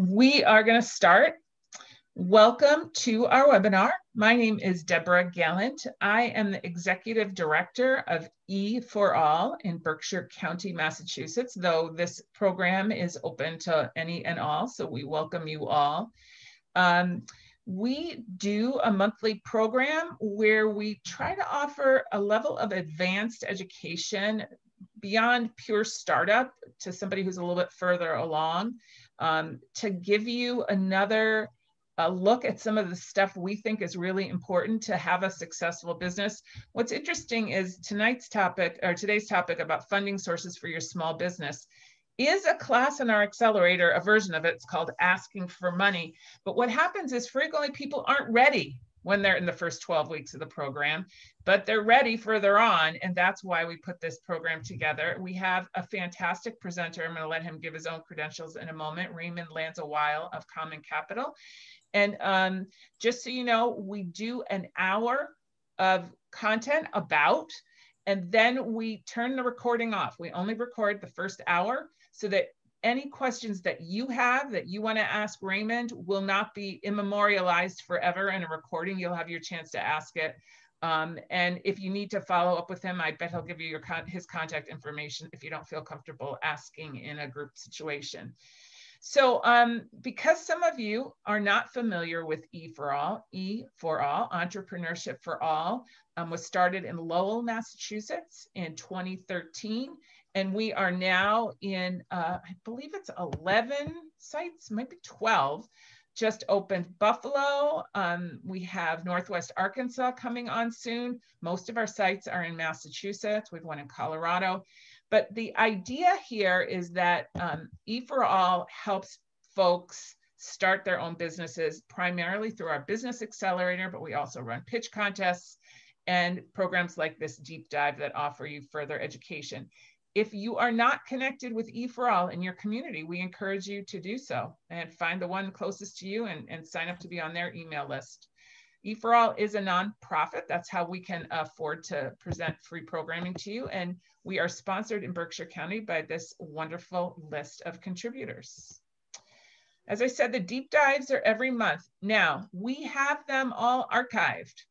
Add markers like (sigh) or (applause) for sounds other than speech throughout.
We are going to start. Welcome to our webinar. My name is Deborah Gallant. I am the Executive Director of E for All in Berkshire County, Massachusetts, though this program is open to any and all, so we welcome you all. Um, we do a monthly program where we try to offer a level of advanced education beyond pure startup to somebody who's a little bit further along um, to give you another uh, look at some of the stuff we think is really important to have a successful business. What's interesting is tonight's topic or today's topic about funding sources for your small business is a class in our accelerator, a version of it. It's called Asking for Money. But what happens is frequently people aren't ready when they're in the first 12 weeks of the program, but they're ready further on. And that's why we put this program together. We have a fantastic presenter. I'm going to let him give his own credentials in a moment, Raymond Lanza-Weil of Common Capital. And um, just so you know, we do an hour of content about, and then we turn the recording off. We only record the first hour so that any questions that you have that you want to ask Raymond will not be immemorialized forever in a recording. You'll have your chance to ask it. Um, and if you need to follow up with him, I bet he'll give you your con his contact information if you don't feel comfortable asking in a group situation. So um, because some of you are not familiar with E for All, E for All, Entrepreneurship for All, um, was started in Lowell, Massachusetts in 2013 and we are now in, uh, I believe it's 11 sites, maybe 12, just opened Buffalo. Um, we have Northwest Arkansas coming on soon. Most of our sites are in Massachusetts. We've one in Colorado. But the idea here is that um, E for All helps folks start their own businesses primarily through our business accelerator, but we also run pitch contests and programs like this deep dive that offer you further education. If you are not connected with E for All in your community, we encourage you to do so and find the one closest to you and, and sign up to be on their email list. E for All is a nonprofit. That's how we can afford to present free programming to you. And we are sponsored in Berkshire County by this wonderful list of contributors. As I said, the deep dives are every month. Now, we have them all archived.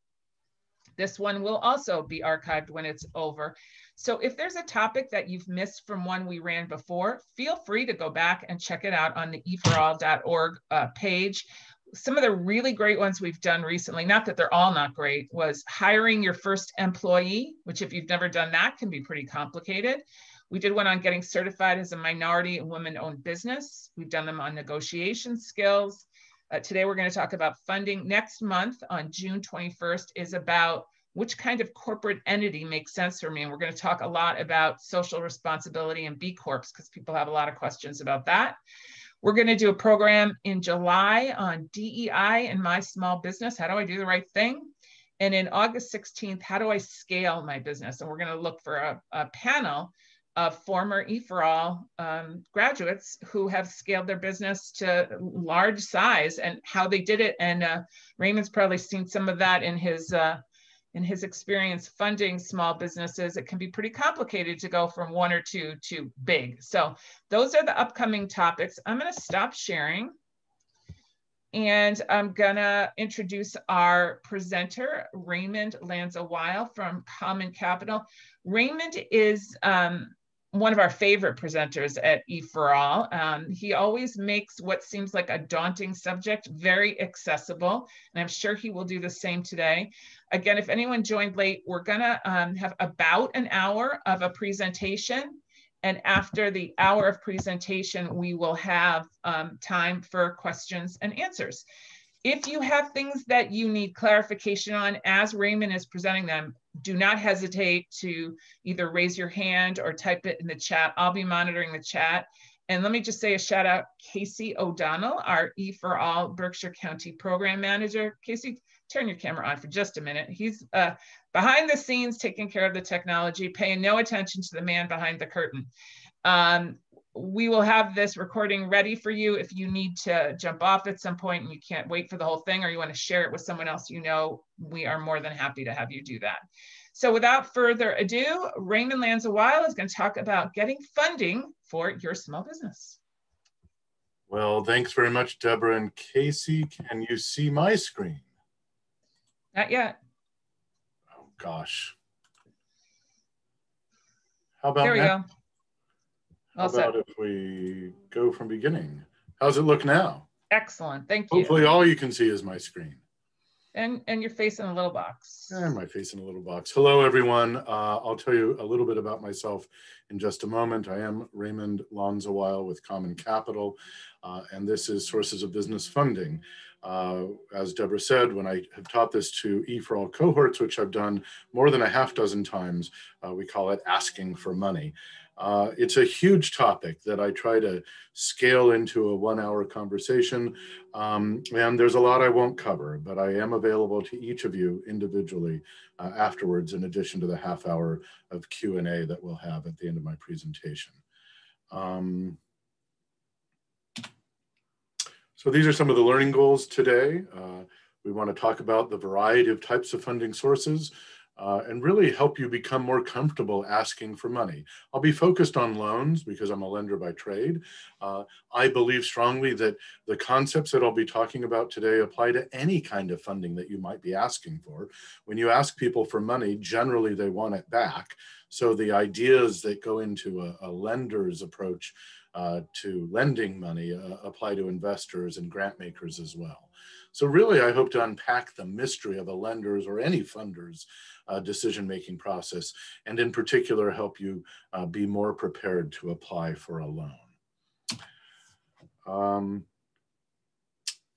This one will also be archived when it's over. So if there's a topic that you've missed from one we ran before, feel free to go back and check it out on the eforall.org uh, page. Some of the really great ones we've done recently, not that they're all not great, was hiring your first employee, which if you've never done that can be pretty complicated. We did one on getting certified as a minority and women owned business. We've done them on negotiation skills. Uh, today, we're going to talk about funding. Next month on June 21st is about which kind of corporate entity makes sense for me. And we're going to talk a lot about social responsibility and B Corps because people have a lot of questions about that. We're going to do a program in July on DEI and my small business. How do I do the right thing? And in August 16th, how do I scale my business? And we're going to look for a, a panel of former E4All um, graduates who have scaled their business to large size and how they did it. And uh, Raymond's probably seen some of that in his uh, in his experience funding small businesses, it can be pretty complicated to go from one or two to big. So those are the upcoming topics. I'm gonna stop sharing and I'm gonna introduce our presenter, Raymond Lanza-Weil from Common Capital. Raymond is um, one of our favorite presenters at E for All. Um, he always makes what seems like a daunting subject very accessible, and I'm sure he will do the same today. Again, if anyone joined late, we're gonna um, have about an hour of a presentation, and after the hour of presentation, we will have um, time for questions and answers. If you have things that you need clarification on as Raymond is presenting them, do not hesitate to either raise your hand or type it in the chat. I'll be monitoring the chat. And let me just say a shout out, Casey O'Donnell, our E for All Berkshire County Program Manager. Casey, turn your camera on for just a minute. He's uh, behind the scenes taking care of the technology, paying no attention to the man behind the curtain. Um, we will have this recording ready for you if you need to jump off at some point and you can't wait for the whole thing or you want to share it with someone else you know, we are more than happy to have you do that. So without further ado, Raymond Lanza-Weil is going to talk about getting funding for your small business. Well, thanks very much, Deborah and Casey. Can you see my screen? Not yet. Oh, gosh. How about There we now? go. How about if we go from beginning? How's it look now? Excellent. Thank you. Hopefully all you can see is my screen. And and your face in a little box. And my face in a little box. Hello, everyone. Uh, I'll tell you a little bit about myself in just a moment. I am Raymond Lanza-Weil with Common Capital, uh, and this is Sources of Business Funding. Uh, as Deborah said, when I have taught this to E for All cohorts, which I've done more than a half dozen times, uh, we call it asking for money. Uh, it's a huge topic that I try to scale into a one hour conversation. Um, and there's a lot I won't cover, but I am available to each of you individually uh, afterwards, in addition to the half hour of Q&A that we'll have at the end of my presentation. Um, so these are some of the learning goals today. Uh, we want to talk about the variety of types of funding sources, uh, and really help you become more comfortable asking for money. I'll be focused on loans because I'm a lender by trade. Uh, I believe strongly that the concepts that I'll be talking about today apply to any kind of funding that you might be asking for. When you ask people for money, generally they want it back. So the ideas that go into a, a lender's approach uh, to lending money uh, apply to investors and grant makers as well. So really, I hope to unpack the mystery of a lender's or any funder's uh, decision-making process, and in particular, help you uh, be more prepared to apply for a loan. Um,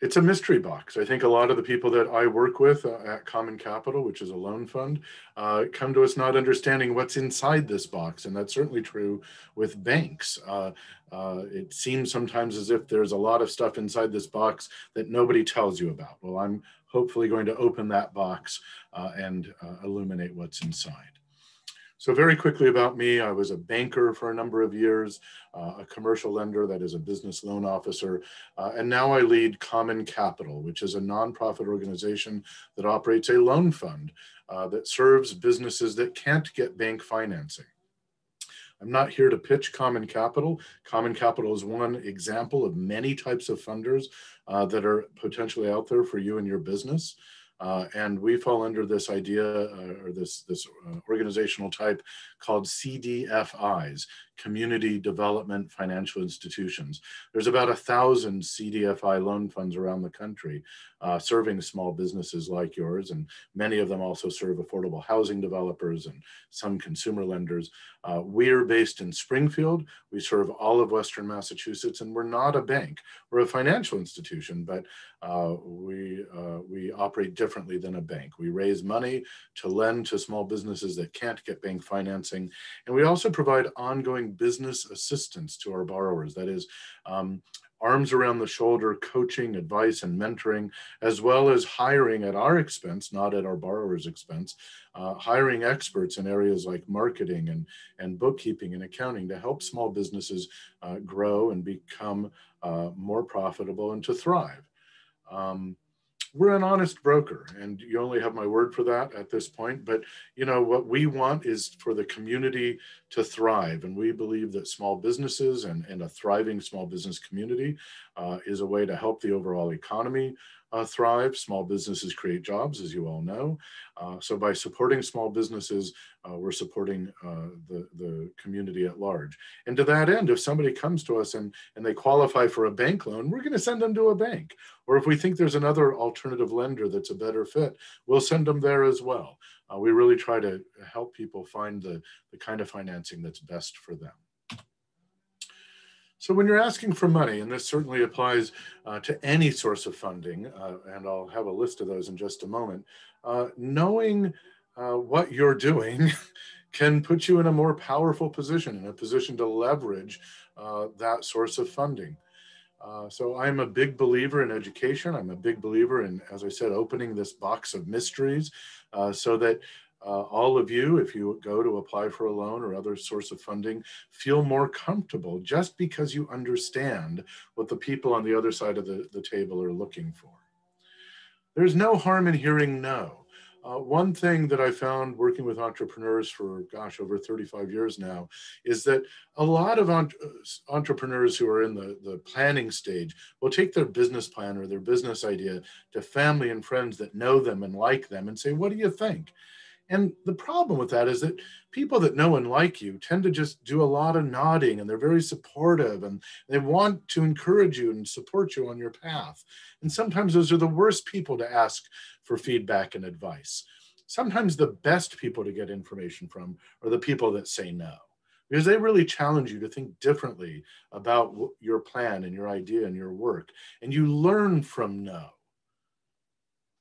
it's a mystery box. I think a lot of the people that I work with uh, at Common Capital, which is a loan fund, uh, come to us not understanding what's inside this box. And that's certainly true with banks. Uh, uh, it seems sometimes as if there's a lot of stuff inside this box that nobody tells you about. Well, I'm hopefully going to open that box uh, and uh, illuminate what's inside. So very quickly about me, I was a banker for a number of years, uh, a commercial lender that is a business loan officer, uh, and now I lead Common Capital, which is a nonprofit organization that operates a loan fund uh, that serves businesses that can't get bank financing. I'm not here to pitch Common Capital. Common Capital is one example of many types of funders uh, that are potentially out there for you and your business. Uh, and we fall under this idea uh, or this, this uh, organizational type called CDFIs, Community Development Financial Institutions. There's about a thousand CDFI loan funds around the country uh, serving small businesses like yours, and many of them also serve affordable housing developers and some consumer lenders. Uh, we're based in Springfield. We serve all of Western Massachusetts, and we're not a bank. We're a financial institution, but uh, we, uh, we operate differently than a bank. We raise money to lend to small businesses that can't get bank financing. And we also provide ongoing business assistance to our borrowers. That is, um, arms around the shoulder coaching, advice, and mentoring, as well as hiring at our expense, not at our borrower's expense, uh, hiring experts in areas like marketing and, and bookkeeping and accounting to help small businesses uh, grow and become uh, more profitable and to thrive. Um, we're an honest broker and you only have my word for that at this point but you know what we want is for the community to thrive and we believe that small businesses and, and a thriving small business community uh, is a way to help the overall economy uh, thrive. Small businesses create jobs, as you all know. Uh, so by supporting small businesses, uh, we're supporting uh, the, the community at large. And to that end, if somebody comes to us and, and they qualify for a bank loan, we're going to send them to a bank. Or if we think there's another alternative lender that's a better fit, we'll send them there as well. Uh, we really try to help people find the, the kind of financing that's best for them. So when you're asking for money, and this certainly applies uh, to any source of funding, uh, and I'll have a list of those in just a moment, uh, knowing uh, what you're doing (laughs) can put you in a more powerful position, in a position to leverage uh, that source of funding. Uh, so I'm a big believer in education. I'm a big believer in, as I said, opening this box of mysteries so that uh, all of you, if you go to apply for a loan or other source of funding, feel more comfortable just because you understand what the people on the other side of the, the table are looking for. There's no harm in hearing no. Uh, one thing that I found working with entrepreneurs for, gosh, over 35 years now, is that a lot of uh, entrepreneurs who are in the, the planning stage will take their business plan or their business idea to family and friends that know them and like them and say, What do you think? And the problem with that is that people that know and like you tend to just do a lot of nodding and they're very supportive and they want to encourage you and support you on your path. And sometimes those are the worst people to ask for feedback and advice. Sometimes the best people to get information from are the people that say no because they really challenge you to think differently about your plan and your idea and your work. And you learn from no.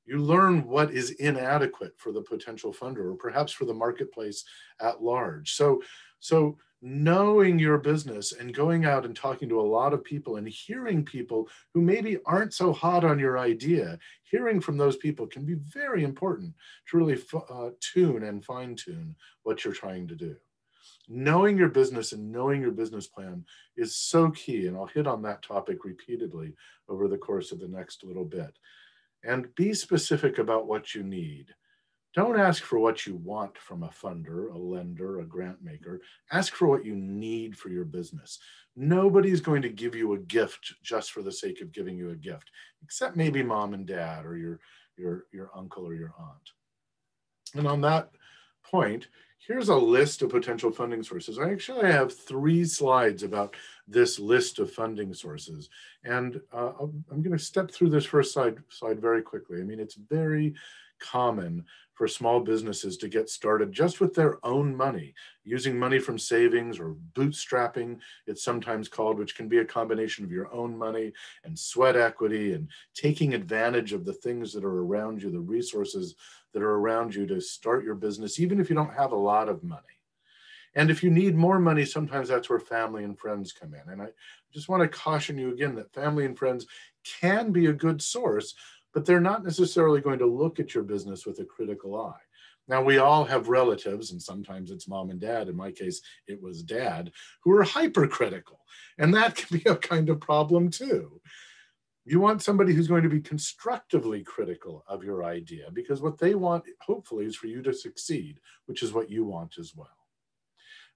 You learn what is inadequate for the potential funder or perhaps for the marketplace at large. So, so knowing your business and going out and talking to a lot of people and hearing people who maybe aren't so hot on your idea, hearing from those people can be very important to really uh, tune and fine tune what you're trying to do. Knowing your business and knowing your business plan is so key, and I'll hit on that topic repeatedly over the course of the next little bit. And be specific about what you need. Don't ask for what you want from a funder, a lender, a grant maker. Ask for what you need for your business. Nobody's going to give you a gift just for the sake of giving you a gift, except maybe mom and dad or your, your, your uncle or your aunt. And on that point, here's a list of potential funding sources. I actually have three slides about this list of funding sources. And uh, I'm going to step through this first slide, slide very quickly. I mean, it's very common for small businesses to get started just with their own money, using money from savings or bootstrapping, it's sometimes called, which can be a combination of your own money and sweat equity and taking advantage of the things that are around you, the resources that are around you to start your business, even if you don't have a lot of money. And if you need more money, sometimes that's where family and friends come in. And I just want to caution you again that family and friends can be a good source, but they're not necessarily going to look at your business with a critical eye. Now, we all have relatives, and sometimes it's mom and dad. In my case, it was dad, who are hypercritical. And that (laughs) can be a kind of problem too. You want somebody who's going to be constructively critical of your idea because what they want, hopefully, is for you to succeed, which is what you want as well.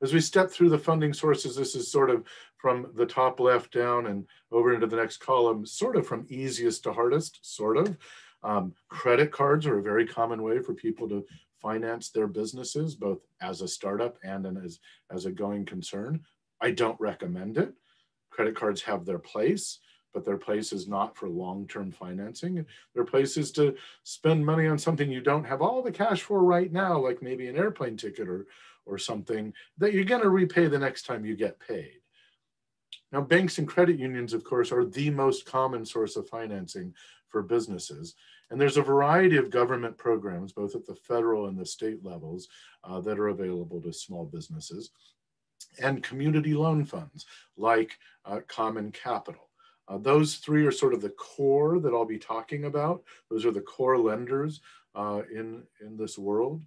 As we step through the funding sources, this is sort of from the top left down and over into the next column, sort of from easiest to hardest, sort of. Um, credit cards are a very common way for people to finance their businesses, both as a startup and as, as a going concern. I don't recommend it. Credit cards have their place, but their place is not for long-term financing. Their place is to spend money on something you don't have all the cash for right now, like maybe an airplane ticket or, or something that you're going to repay the next time you get paid. Now, banks and credit unions, of course, are the most common source of financing for businesses. And there's a variety of government programs, both at the federal and the state levels, uh, that are available to small businesses. And community loan funds like uh, Common Capital. Uh, those three are sort of the core that I'll be talking about. Those are the core lenders uh, in, in this world.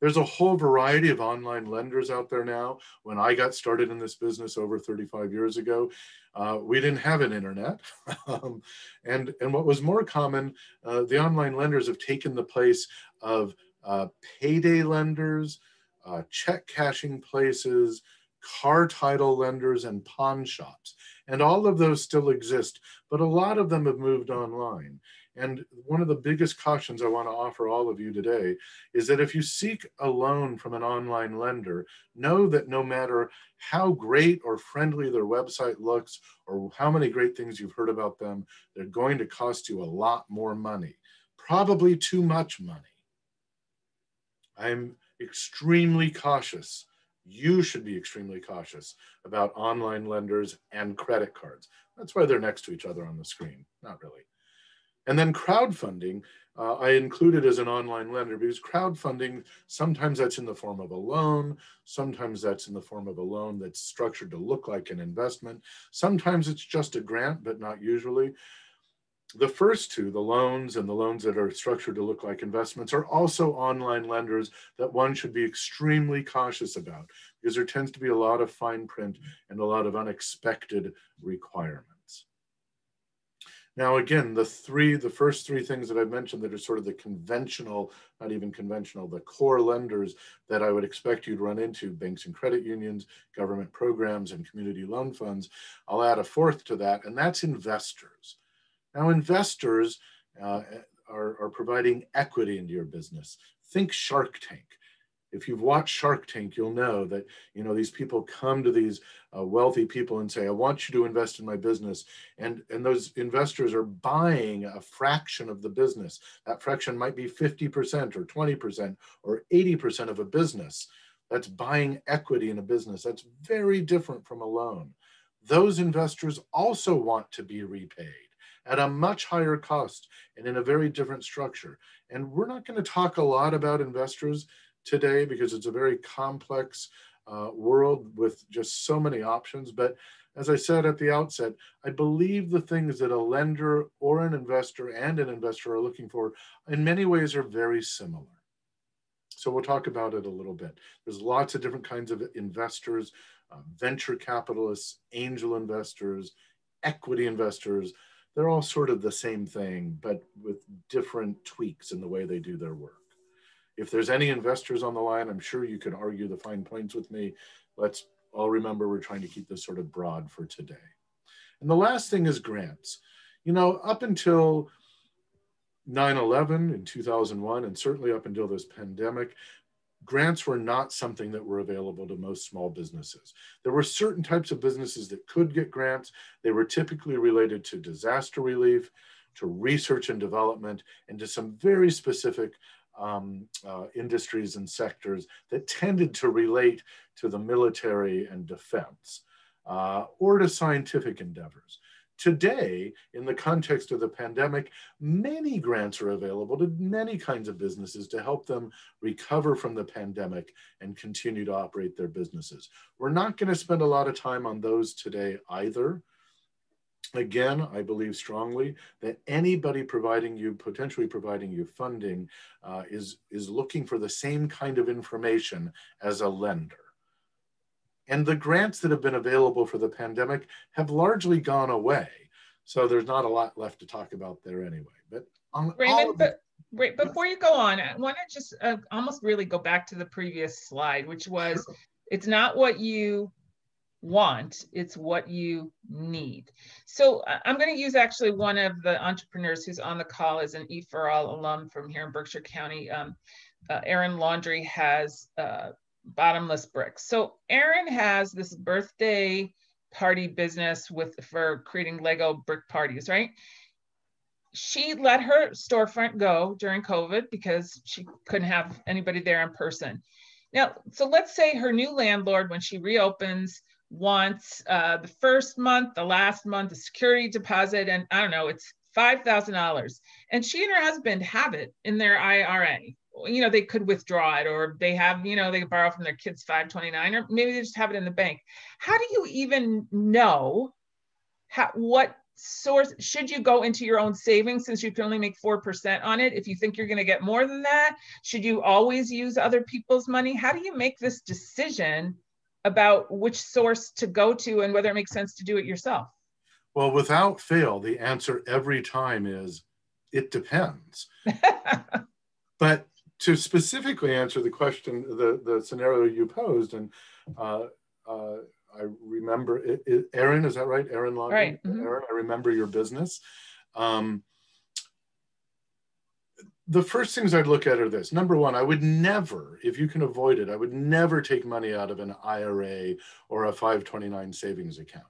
There's a whole variety of online lenders out there now. When I got started in this business over 35 years ago, uh, we didn't have an internet. (laughs) um, and, and what was more common, uh, the online lenders have taken the place of uh, payday lenders, uh, check cashing places, car title lenders, and pawn shops. And all of those still exist, but a lot of them have moved online. And one of the biggest cautions I want to offer all of you today is that if you seek a loan from an online lender, know that no matter how great or friendly their website looks or how many great things you've heard about them, they're going to cost you a lot more money, probably too much money. I'm extremely cautious. You should be extremely cautious about online lenders and credit cards. That's why they're next to each other on the screen. Not really. And then crowdfunding, uh, I included as an online lender because crowdfunding, sometimes that's in the form of a loan, sometimes that's in the form of a loan that's structured to look like an investment, sometimes it's just a grant, but not usually. The first two, the loans and the loans that are structured to look like investments, are also online lenders that one should be extremely cautious about because there tends to be a lot of fine print and a lot of unexpected requirements. Now, again, the three, the first three things that I've mentioned that are sort of the conventional, not even conventional, the core lenders that I would expect you to run into, banks and credit unions, government programs, and community loan funds. I'll add a fourth to that, and that's investors. Now, investors uh, are, are providing equity into your business. Think Shark Tank if you've watched Shark Tank, you'll know that you know these people come to these uh, wealthy people and say, "I want you to invest in my business," and and those investors are buying a fraction of the business. That fraction might be fifty percent, or twenty percent, or eighty percent of a business. That's buying equity in a business. That's very different from a loan. Those investors also want to be repaid at a much higher cost and in a very different structure. And we're not going to talk a lot about investors today because it's a very complex uh, world with just so many options. But as I said at the outset, I believe the things that a lender or an investor and an investor are looking for in many ways are very similar. So we'll talk about it a little bit. There's lots of different kinds of investors, uh, venture capitalists, angel investors, equity investors. They're all sort of the same thing, but with different tweaks in the way they do their work. If there's any investors on the line, I'm sure you could argue the fine points with me. Let's all remember we're trying to keep this sort of broad for today. And the last thing is grants. You know, up until 9 11 in 2001, and certainly up until this pandemic, grants were not something that were available to most small businesses. There were certain types of businesses that could get grants. They were typically related to disaster relief, to research and development, and to some very specific um, uh, industries and sectors that tended to relate to the military and defense uh, or to scientific endeavors. Today, in the context of the pandemic, many grants are available to many kinds of businesses to help them recover from the pandemic and continue to operate their businesses. We're not going to spend a lot of time on those today either. Again, I believe strongly that anybody providing you, potentially providing you funding, uh, is, is looking for the same kind of information as a lender. And the grants that have been available for the pandemic have largely gone away. So there's not a lot left to talk about there anyway. But on Raymond, but Right, before you go on, I want to just uh, almost really go back to the previous slide, which was it's not what you want, it's what you need. So I'm going to use actually one of the entrepreneurs who's on the call as an E for All alum from here in Berkshire County. Um, uh, Aaron Laundry has uh, Bottomless Bricks. So Aaron has this birthday party business with for creating Lego brick parties, right? She let her storefront go during COVID because she couldn't have anybody there in person. Now, so let's say her new landlord, when she reopens, wants uh, the first month, the last month, the security deposit, and I don't know, it's $5,000. And she and her husband have it in their IRA. You know, they could withdraw it or they have, you know, they borrow from their kids 529 or maybe they just have it in the bank. How do you even know how, what source should you go into your own savings since you can only make 4% on it if you think you're going to get more than that should you always use other people's money how do you make this decision about which source to go to and whether it makes sense to do it yourself? Well, without fail, the answer every time is it depends. (laughs) but to specifically answer the question, the, the scenario you posed, and uh, uh, I remember, it, it, Aaron, is that right? Aaron Long? Right. Mm-hmm. Aaron, I remember your business. Um, the first things I'd look at are this. Number one, I would never, if you can avoid it, I would never take money out of an IRA or a 529 savings account.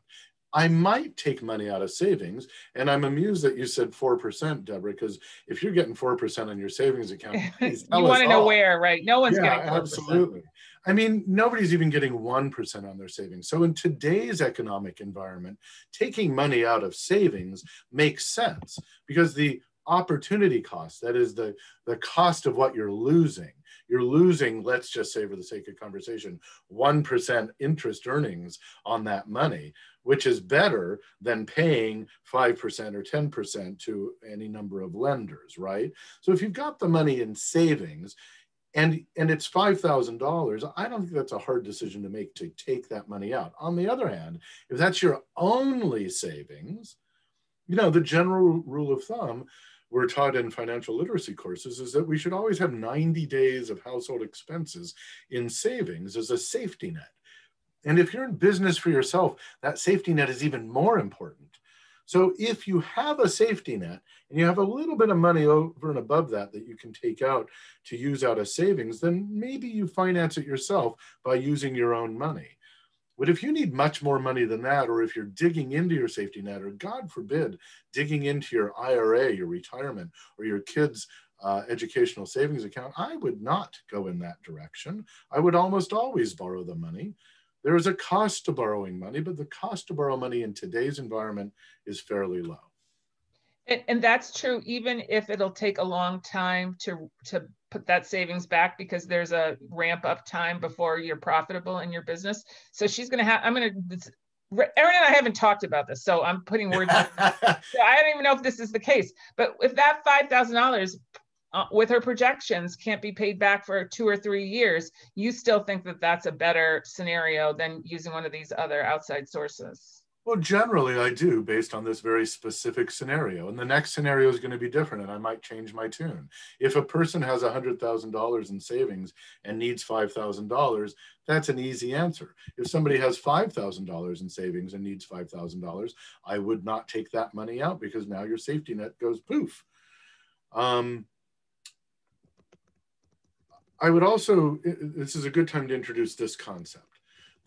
I might take money out of savings. And I'm amused that you said 4%, Deborah, because if you're getting 4% on your savings account, (laughs) you want to know where, right? No one's yeah, getting 4%. Absolutely. I mean, nobody's even getting 1% on their savings. So in today's economic environment, taking money out of savings makes sense because the opportunity cost that is the the cost of what you're losing you're losing let's just say for the sake of conversation 1% interest earnings on that money which is better than paying 5% or 10% to any number of lenders right? So if you've got the money in savings and and it's $5000 i don't think that's a hard decision to make to take that money out. On the other hand if that's your only savings you know, the general rule of thumb we're taught in financial literacy courses is that we should always have 90 days of household expenses in savings as a safety net. And if you're in business for yourself, that safety net is even more important. So if you have a safety net and you have a little bit of money over and above that that you can take out to use out of savings, then maybe you finance it yourself by using your own money. But if you need much more money than that, or if you're digging into your safety net, or God forbid, digging into your IRA, your retirement, or your kids' uh, educational savings account, I would not go in that direction. I would almost always borrow the money. There is a cost to borrowing money, but the cost to borrow money in today's environment is fairly low. And, and that's true, even if it'll take a long time to to put that savings back because there's a ramp up time before you're profitable in your business. So she's going to have, I'm going to, Erin and I haven't talked about this, so I'm putting words. (laughs) so I don't even know if this is the case, but if that five thousand uh, dollars with her projections can't be paid back for two or three years, you still think that that's a better scenario than using one of these other outside sources? Well, generally I do based on this very specific scenario. And the next scenario is going to be different and I might change my tune. If a person has $100,000 in savings and needs $5,000, that's an easy answer. If somebody has $5,000 in savings and needs $5,000, I would not take that money out because now your safety net goes poof. Um, I would also, this is a good time to introduce this concept.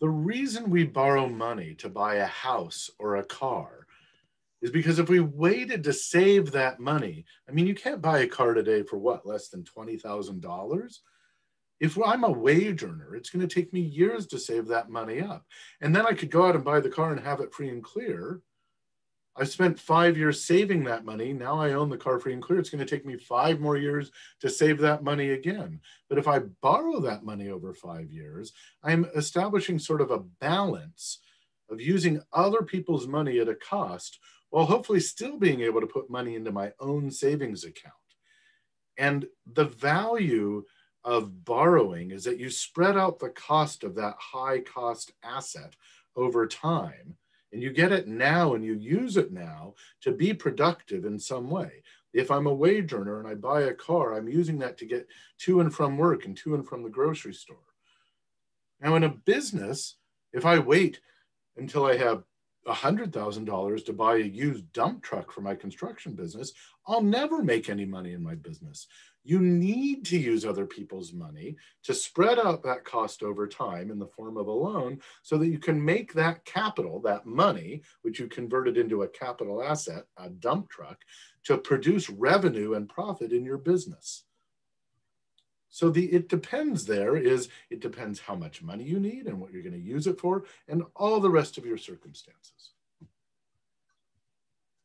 The reason we borrow money to buy a house or a car is because if we waited to save that money, I mean, you can't buy a car today for what, less than $20,000? If I'm a wage earner, it's going to take me years to save that money up. And then I could go out and buy the car and have it free and clear. I've spent five years saving that money. Now I own the car free and clear. It's going to take me five more years to save that money again. But if I borrow that money over five years, I'm establishing sort of a balance of using other people's money at a cost while hopefully still being able to put money into my own savings account. And the value of borrowing is that you spread out the cost of that high cost asset over time and you get it now and you use it now to be productive in some way. If I'm a wage earner and I buy a car, I'm using that to get to and from work and to and from the grocery store. Now, in a business, if I wait until I have $100,000 to buy a used dump truck for my construction business, I'll never make any money in my business you need to use other people's money to spread out that cost over time in the form of a loan so that you can make that capital, that money, which you converted into a capital asset, a dump truck, to produce revenue and profit in your business. So the it depends there is it depends how much money you need and what you're going to use it for and all the rest of your circumstances.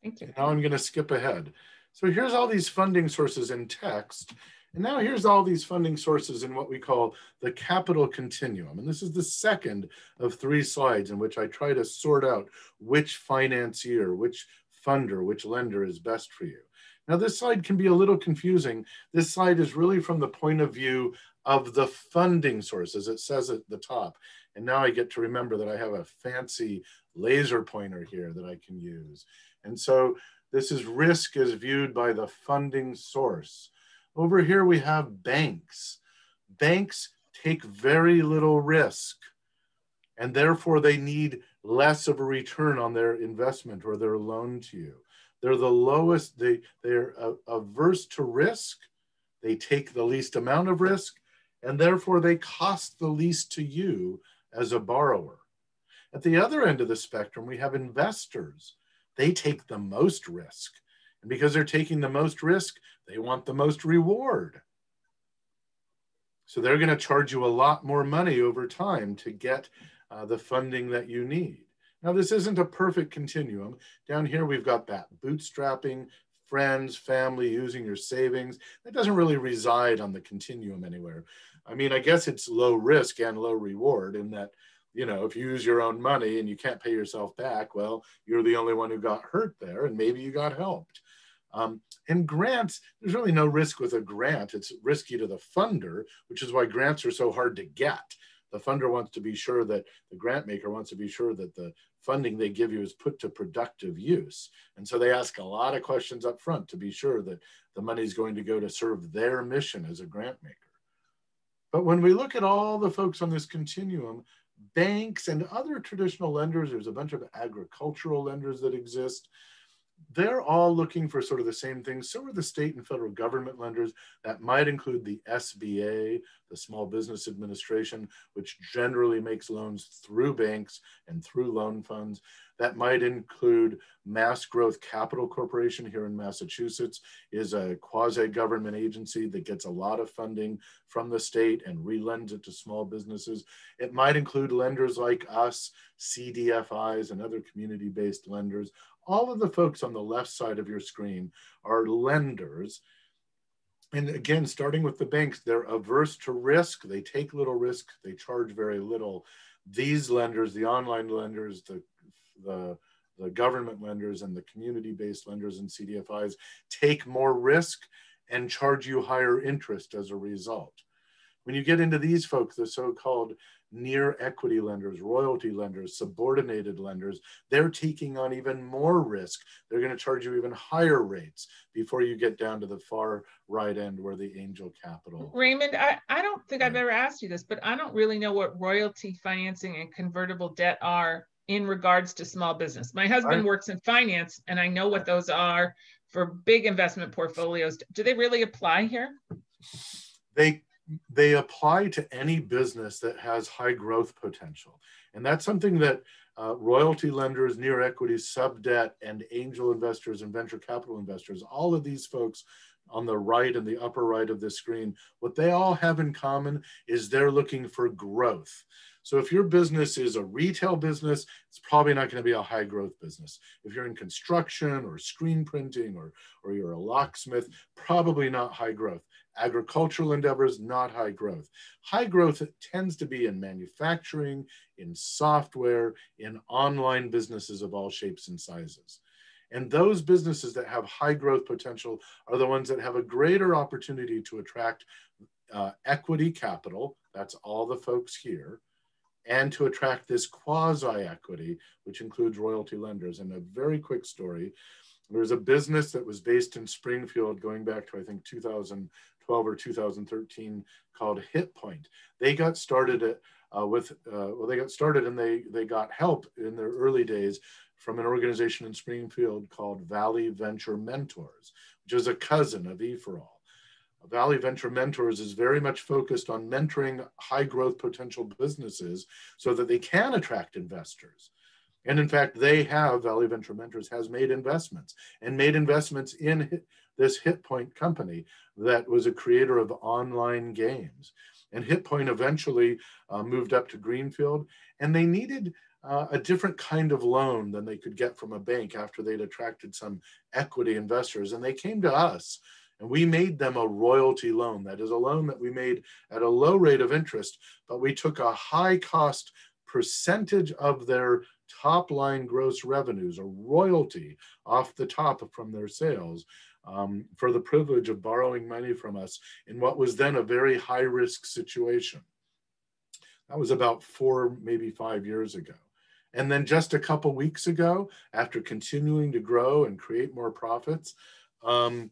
Thank you. Now I'm going to skip ahead. So here's all these funding sources in text. And now here's all these funding sources in what we call the capital continuum. And this is the second of three slides in which I try to sort out which financier, which funder, which lender is best for you. Now this slide can be a little confusing. This slide is really from the point of view of the funding sources. It says at the top. And now I get to remember that I have a fancy laser pointer here that I can use. And so this is risk as viewed by the funding source. Over here we have banks. Banks take very little risk and therefore they need less of a return on their investment or their loan to you. They're the lowest, they, they're averse to risk, they take the least amount of risk, and therefore they cost the least to you as a borrower. At the other end of the spectrum, we have investors they take the most risk. And because they're taking the most risk, they want the most reward. So they're going to charge you a lot more money over time to get uh, the funding that you need. Now, this isn't a perfect continuum. Down here, we've got that bootstrapping, friends, family, using your savings. That doesn't really reside on the continuum anywhere. I mean, I guess it's low risk and low reward in that you know, if you use your own money and you can't pay yourself back, well, you're the only one who got hurt there, and maybe you got helped. Um, and grants, there's really no risk with a grant. It's risky to the funder, which is why grants are so hard to get. the funder wants to be sure that the grant maker wants to be sure that the funding they give you is put to productive use. And so they ask a lot of questions up front to be sure that the money is going to go to serve their mission as a grant maker. But when we look at all the folks on this continuum, banks and other traditional lenders, there's a bunch of agricultural lenders that exist they're all looking for sort of the same things. So are the state and federal government lenders. That might include the SBA, the Small Business Administration, which generally makes loans through banks and through loan funds. That might include Mass Growth Capital Corporation here in Massachusetts is a quasi-government agency that gets a lot of funding from the state and relends it to small businesses. It might include lenders like us, CDFIs and other community-based lenders all of the folks on the left side of your screen are lenders. And again, starting with the banks, they're averse to risk. They take little risk. They charge very little. These lenders, the online lenders, the, the, the government lenders and the community-based lenders and CDFIs take more risk and charge you higher interest as a result. When you get into these folks, the so-called near equity lenders, royalty lenders, subordinated lenders, they're taking on even more risk. They're going to charge you even higher rates before you get down to the far right end where the angel capital. Raymond, I, I don't think I've ever asked you this, but I don't really know what royalty financing and convertible debt are in regards to small business. My husband I, works in finance and I know what those are for big investment portfolios. Do they really apply here? They they apply to any business that has high growth potential. And that's something that uh, royalty lenders, near equity, sub debt, and angel investors and venture capital investors, all of these folks on the right and the upper right of the screen, what they all have in common is they're looking for growth. So if your business is a retail business, it's probably not going to be a high growth business. If you're in construction or screen printing or, or you're a locksmith, probably not high growth agricultural endeavors, not high growth. High growth tends to be in manufacturing, in software, in online businesses of all shapes and sizes. And those businesses that have high growth potential are the ones that have a greater opportunity to attract uh, equity capital, that's all the folks here, and to attract this quasi equity, which includes royalty lenders. And a very quick story there was a business that was based in Springfield going back to, I think, 2000, 2012 or 2013 called HitPoint. They got started at, uh, with, uh, well, they got started and they, they got help in their early days from an organization in Springfield called Valley Venture Mentors, which is a cousin of E4All. Valley Venture Mentors is very much focused on mentoring high growth potential businesses so that they can attract investors. And in fact, they have, Valley Venture Mentors has made investments and made investments in this HitPoint company that was a creator of online games. And HitPoint eventually uh, moved up to Greenfield, and they needed uh, a different kind of loan than they could get from a bank after they'd attracted some equity investors. And they came to us, and we made them a royalty loan. That is a loan that we made at a low rate of interest, but we took a high cost percentage of their top line gross revenues, a royalty off the top from their sales um, for the privilege of borrowing money from us in what was then a very high risk situation. That was about four, maybe five years ago. And then just a couple weeks ago, after continuing to grow and create more profits, um,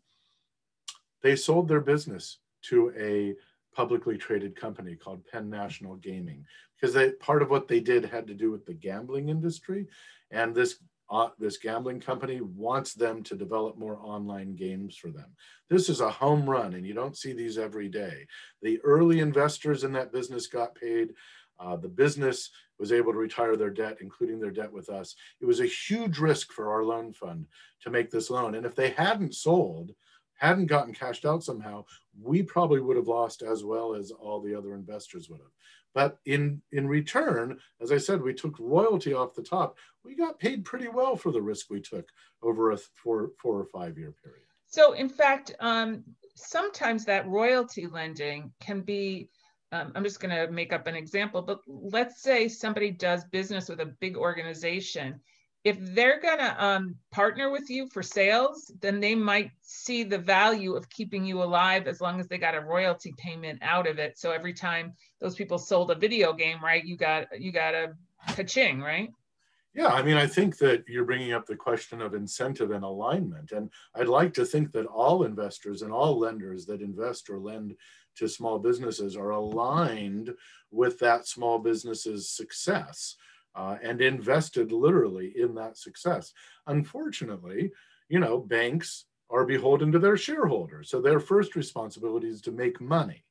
they sold their business to a publicly traded company called Penn National Gaming because they, part of what they did had to do with the gambling industry. And this uh, this gambling company wants them to develop more online games for them. This is a home run, and you don't see these every day. The early investors in that business got paid. Uh, the business was able to retire their debt, including their debt with us. It was a huge risk for our loan fund to make this loan. And if they hadn't sold, hadn't gotten cashed out somehow, we probably would have lost as well as all the other investors would have. But in, in return, as I said, we took royalty off the top. We got paid pretty well for the risk we took over a four, four or five year period. So, in fact, um, sometimes that royalty lending can be um, I'm just going to make up an example, but let's say somebody does business with a big organization. If they're going to um, partner with you for sales, then they might see the value of keeping you alive as long as they got a royalty payment out of it. So every time those people sold a video game, right, you got you got a ka-ching, right? Yeah, I mean, I think that you're bringing up the question of incentive and alignment. And I'd like to think that all investors and all lenders that invest or lend to small businesses are aligned with that small business's success uh, and invested literally in that success. Unfortunately, you know, banks are beholden to their shareholders. So their first responsibility is to make money.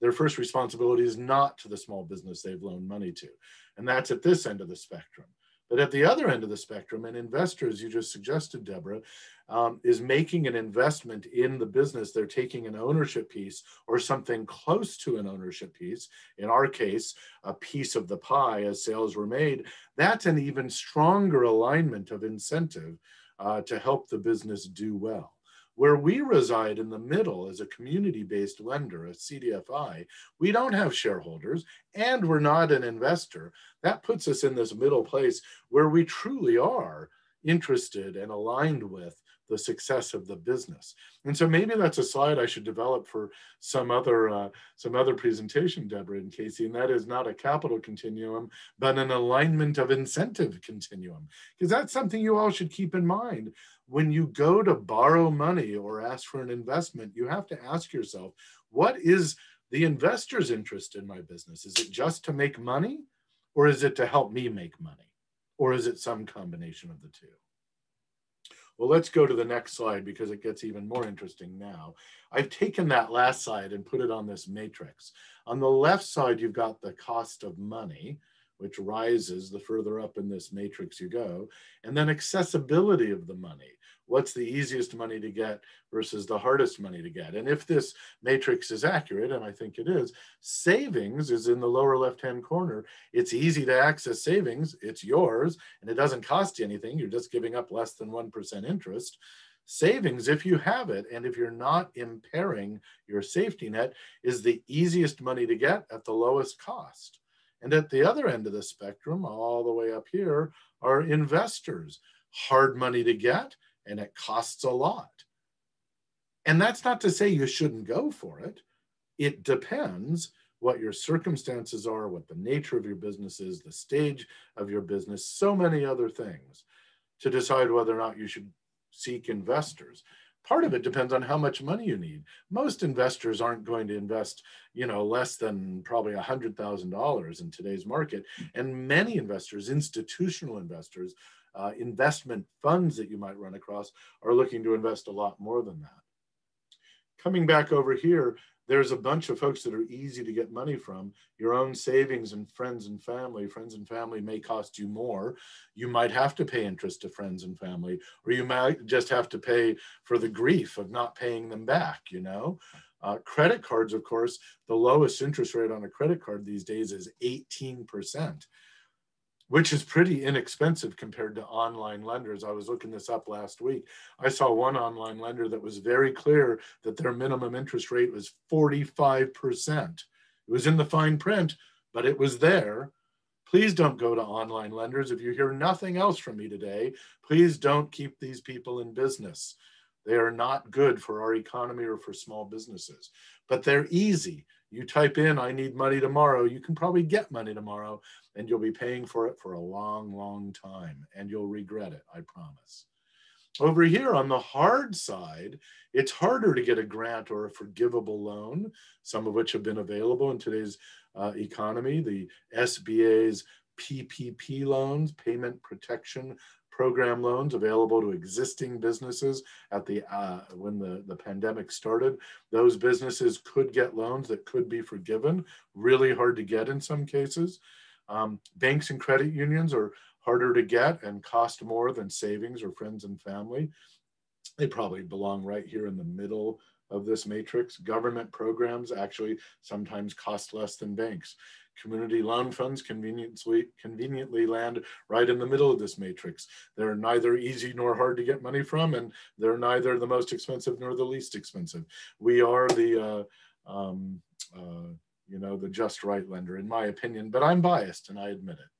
Their first responsibility is not to the small business they've loaned money to. And that's at this end of the spectrum. But at the other end of the spectrum, an investor, as you just suggested, Deborah, um, is making an investment in the business. They're taking an ownership piece or something close to an ownership piece. In our case, a piece of the pie as sales were made. That's an even stronger alignment of incentive uh, to help the business do well. Where we reside in the middle as a community based lender, a CDFI, we don't have shareholders and we're not an investor. That puts us in this middle place where we truly are interested and aligned with the success of the business. And so maybe that's a slide I should develop for some other uh, some other presentation, Deborah and Casey, and that is not a capital continuum, but an alignment of incentive continuum, because that's something you all should keep in mind. When you go to borrow money or ask for an investment, you have to ask yourself, what is the investor's interest in my business? Is it just to make money or is it to help me make money? Or is it some combination of the two? Well, let's go to the next slide because it gets even more interesting now. I've taken that last slide and put it on this matrix. On the left side, you've got the cost of money, which rises the further up in this matrix you go, and then accessibility of the money what's the easiest money to get versus the hardest money to get. And if this matrix is accurate, and I think it is, savings is in the lower left-hand corner. It's easy to access savings, it's yours, and it doesn't cost you anything. You're just giving up less than 1% interest. Savings, if you have it, and if you're not impairing your safety net, is the easiest money to get at the lowest cost. And at the other end of the spectrum, all the way up here, are investors. Hard money to get, and it costs a lot. And that's not to say you shouldn't go for it. It depends what your circumstances are, what the nature of your business is, the stage of your business, so many other things to decide whether or not you should seek investors. Part of it depends on how much money you need. Most investors aren't going to invest, you know, less than probably $100,000 in today's market. And many investors, institutional investors, uh, investment funds that you might run across are looking to invest a lot more than that. Coming back over here, there's a bunch of folks that are easy to get money from. Your own savings and friends and family. Friends and family may cost you more. You might have to pay interest to friends and family, or you might just have to pay for the grief of not paying them back, you know? Uh, credit cards, of course, the lowest interest rate on a credit card these days is 18% which is pretty inexpensive compared to online lenders. I was looking this up last week. I saw one online lender that was very clear that their minimum interest rate was 45%. It was in the fine print, but it was there. Please don't go to online lenders. If you hear nothing else from me today, please don't keep these people in business. They are not good for our economy or for small businesses, but they're easy. You type in, I need money tomorrow, you can probably get money tomorrow, and you'll be paying for it for a long, long time, and you'll regret it, I promise. Over here on the hard side, it's harder to get a grant or a forgivable loan, some of which have been available in today's uh, economy. The SBA's PPP loans, Payment Protection Program loans, available to existing businesses at the uh, when the, the pandemic started. Those businesses could get loans that could be forgiven, really hard to get in some cases. Um, banks and credit unions are harder to get and cost more than savings or friends and family. They probably belong right here in the middle of this matrix. Government programs actually sometimes cost less than banks. Community loan funds conveniently, conveniently land right in the middle of this matrix. They're neither easy nor hard to get money from, and they're neither the most expensive nor the least expensive. We are the uh, um, uh, you know, the just right lender, in my opinion, but I'm biased and I admit it.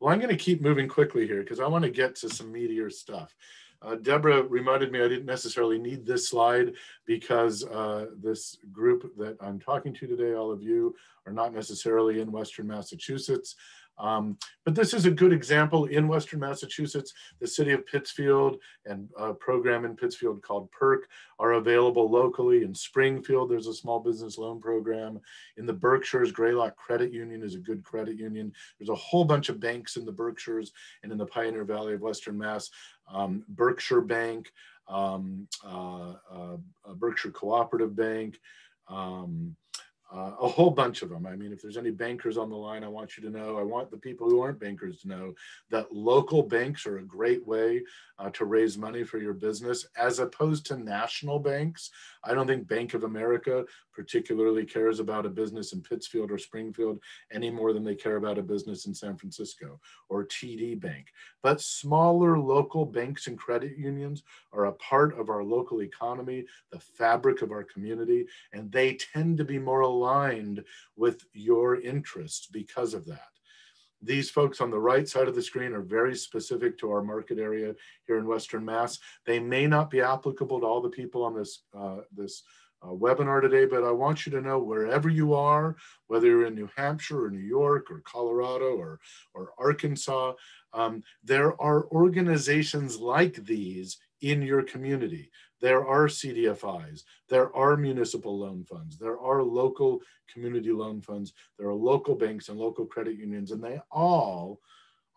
Well, I'm going to keep moving quickly here because I want to get to some meatier stuff. Uh, Deborah reminded me I didn't necessarily need this slide because uh, this group that I'm talking to today, all of you, are not necessarily in Western Massachusetts. Um, but this is a good example in Western Massachusetts. The city of Pittsfield and a program in Pittsfield called PERC are available locally. In Springfield, there's a small business loan program. In the Berkshires, Greylock Credit Union is a good credit union. There's a whole bunch of banks in the Berkshires and in the Pioneer Valley of Western Mass. Um, Berkshire Bank, um, uh, uh, Berkshire Cooperative Bank, um, uh, a whole bunch of them. I mean, if there's any bankers on the line, I want you to know, I want the people who aren't bankers to know that local banks are a great way uh, to raise money for your business as opposed to national banks. I don't think Bank of America particularly cares about a business in Pittsfield or Springfield any more than they care about a business in San Francisco or TD Bank. But smaller local banks and credit unions are a part of our local economy, the fabric of our community, and they tend to be more aligned with your interests because of that. These folks on the right side of the screen are very specific to our market area here in Western Mass. They may not be applicable to all the people on this, uh, this webinar today, but I want you to know wherever you are, whether you're in New Hampshire or New York or Colorado or, or Arkansas, um, there are organizations like these in your community. There are CDFIs, there are municipal loan funds, there are local community loan funds, there are local banks and local credit unions, and they all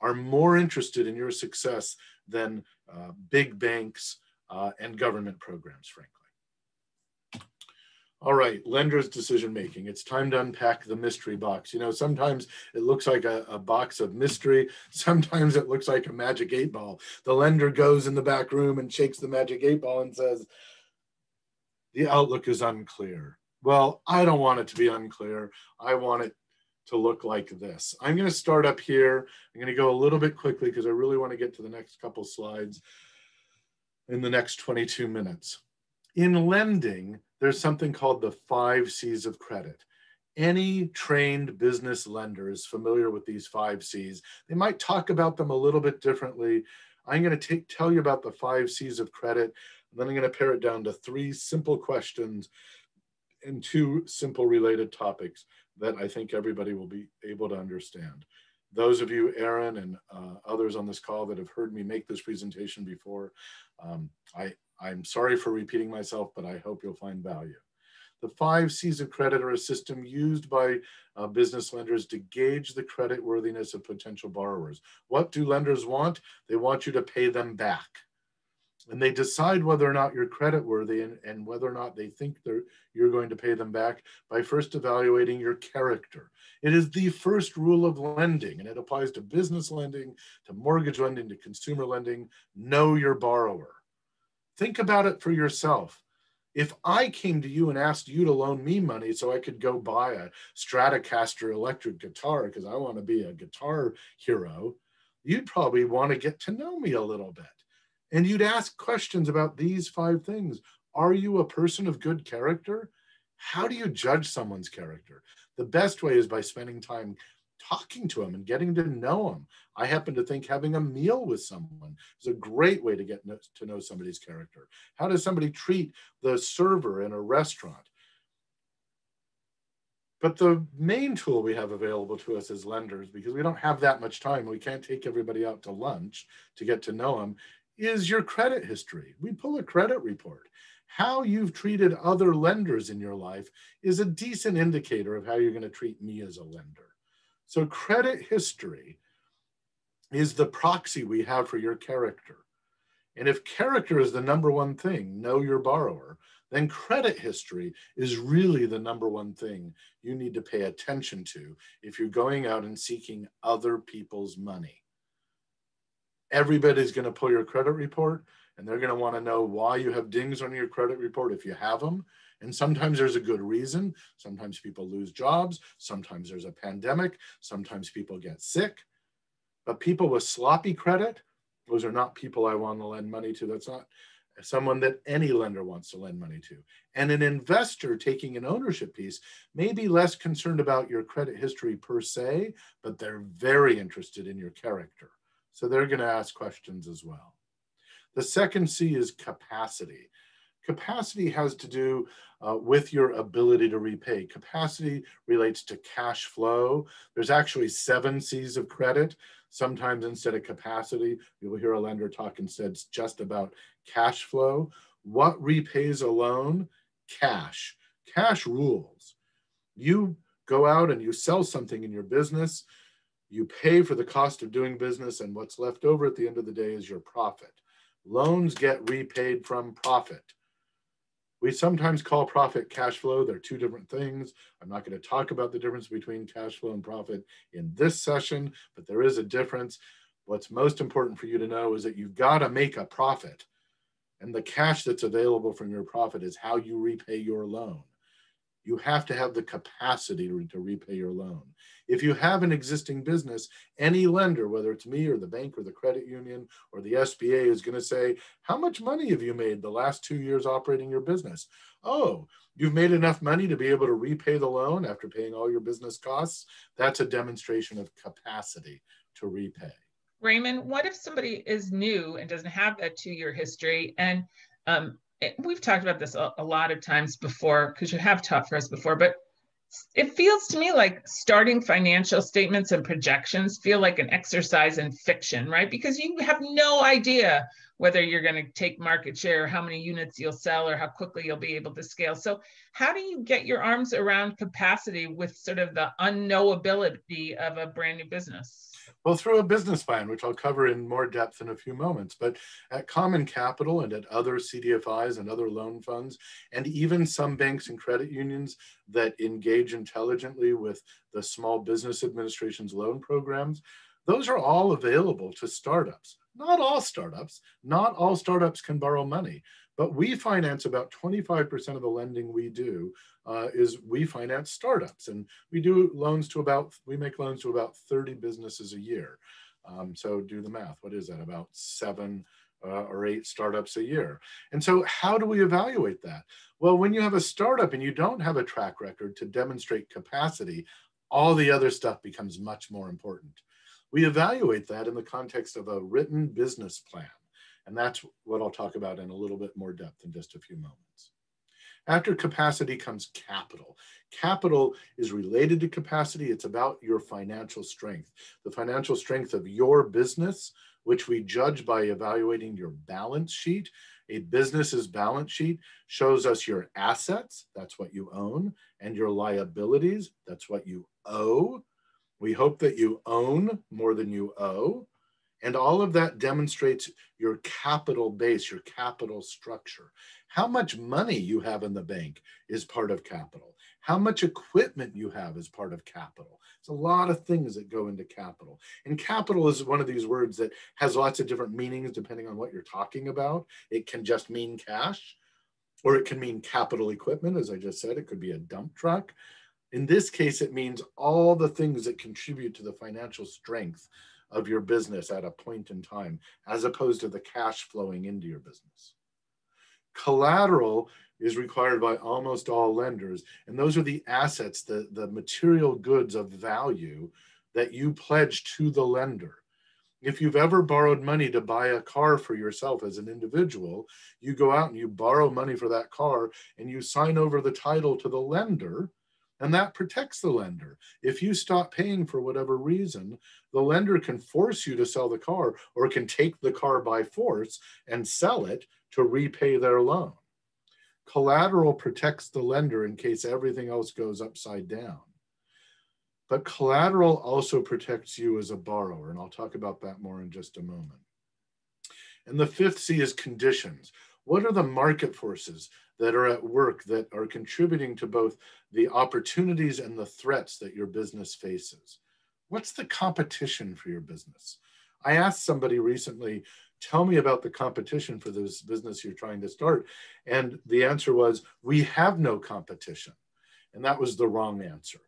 are more interested in your success than uh, big banks uh, and government programs, frankly. All right, lender's decision making. It's time to unpack the mystery box. You know, sometimes it looks like a, a, box of mystery. (laughs) Sometimes it looks like a magic eight ball. The lender goes in the back room and shakes the magic eight ball and says, the outlook is unclear. Well, I don't want it to be unclear. I want it to look like this. I'm going to start up here. I'm going to go a little bit quickly because I really want to get to the next couple slides in the next 22 minutes. In lending, there's something called the five C's of credit. Any trained business lender is familiar with these five C's. They might talk about them a little bit differently. I'm going to take, tell you about the five C's of credit, and then I'm going to pare it down to three simple questions and two simple related topics that I think everybody will be able to understand. Those of you, Aaron and uh, others on this call that have heard me make this presentation before, um, I, I'm sorry for repeating myself, but I hope you'll find value. The five C's of credit are a system used by uh, business lenders to gauge the credit worthiness of potential borrowers. What do lenders want? They want you to pay them back. And they decide whether or not you're credit worthy and, and whether or not they think you're going to pay them back by first evaluating your character. It is the first rule of lending, and it applies to business lending, to mortgage lending, to consumer lending. Know your borrower. Think about it for yourself. If I came to you and asked you to loan me money so I could go buy a Stratocaster electric guitar because I want to be a guitar hero, you'd probably want to get to know me a little bit. And you'd ask questions about these five things. Are you a person of good character? How do you judge someone's character? The best way is by spending time talking to them and getting to know them. I happen to think having a meal with someone is a great way to get to know somebody's character. How does somebody treat the server in a restaurant? But the main tool we have available to us as lenders, because we don't have that much time, we can't take everybody out to lunch to get to know them, is your credit history. We pull a credit report. How you've treated other lenders in your life is a decent indicator of how you're going to treat me as a lender. So credit history is the proxy we have for your character. And if character is the number one thing, know your borrower, then credit history is really the number one thing you need to pay attention to if you're going out and seeking other people's money. Everybody's going to pull your credit report and they're going to want to know why you have dings on your credit report if you have them and sometimes there's a good reason. Sometimes people lose jobs. Sometimes there's a pandemic. Sometimes people get sick. But people with sloppy credit, those are not people I want to lend money to. That's not someone that any lender wants to lend money to. And an investor taking an ownership piece may be less concerned about your credit history per se, but they're very interested in your character. So they're going to ask questions as well. The second C is capacity. Capacity has to do uh, with your ability to repay. Capacity relates to cash flow. There's actually seven C's of credit. Sometimes instead of capacity, you'll hear a lender talk instead just about cash flow. What repays a loan? Cash. Cash rules. You go out and you sell something in your business, you pay for the cost of doing business, and what's left over at the end of the day is your profit. Loans get repaid from profit. We sometimes call profit cash flow. They're two different things. I'm not going to talk about the difference between cash flow and profit in this session, but there is a difference. What's most important for you to know is that you've got to make a profit. And the cash that's available from your profit is how you repay your loan you have to have the capacity to, repay your loan. If you have an existing business, any lender, whether it's me or the bank or the credit union or the SBA, is going to say, How much money have you made the last two years operating your business? Oh, you've made enough money to be able to repay the loan after paying all your business costs. That's a demonstration of capacity to repay. Raymond, what if somebody is new and doesn't have that two year history and um, we've talked about this a, a lot of times before because you have taught for us before, but it feels to me like starting financial statements and projections feel like an exercise in fiction, right? Because you have no idea whether you're going to take market share, how many units you'll sell, or how quickly you'll be able to scale. So, how do you get your arms around capacity with sort of the unknowability of a brand new business? Well, through a business plan, which I'll cover in more depth in a few moments. But at Common Capital and at other CDFIs and other loan funds, and even some banks and credit unions that engage intelligently with the Small Business Administration's loan programs, those are all available to startups. Not all startups, not all startups can borrow money, but we finance about 25% of the lending we do uh, is we finance startups and we do loans to about, we make loans to about 30 businesses a year. Um, so do the math. What is that? About seven uh, or eight startups a year. And so how do we evaluate that? Well, when you have a startup and you don't have a track record to demonstrate capacity, all the other stuff becomes much more important. We evaluate that in the context of a written business plan. And that's what I'll talk about in a little bit more depth in just a few moments. After capacity comes capital. Capital is related to capacity. It's about your financial strength, the financial strength of your business, which we judge by evaluating your balance sheet. A business's balance sheet shows us your assets, that's what you own, and your liabilities, that's what you owe. We hope that you own more than you owe. And all of that demonstrates your capital base, your capital structure. How much money you have in the bank is part of capital. How much equipment you have is part of capital. It's a lot of things that go into capital. And capital is one of these words that has lots of different meanings depending on what you're talking about. It can just mean cash, or it can mean capital equipment, as I just said. It could be a dump truck. In this case, it means all the things that contribute to the financial strength of your business at a point in time, as opposed to the cash flowing into your business. Collateral is required by almost all lenders, and those are the assets, the, the material goods of value that you pledge to the lender. If you've ever borrowed money to buy a car for yourself as an individual, you go out and you borrow money for that car and you sign over the title to the lender and that protects the lender. If you stop paying for whatever reason, the lender can force you to sell the car or can take the car by force and sell it to repay their loan. Collateral protects the lender in case everything else goes upside down. But collateral also protects you as a borrower, and I'll talk about that more in just a moment. And the fifth C is conditions. What are the market forces that are at work that are contributing to both the opportunities and the threats that your business faces. What's the competition for your business? I asked somebody recently, tell me about the competition for this business you're trying to start. And the answer was, we have no competition. And that was the wrong answer.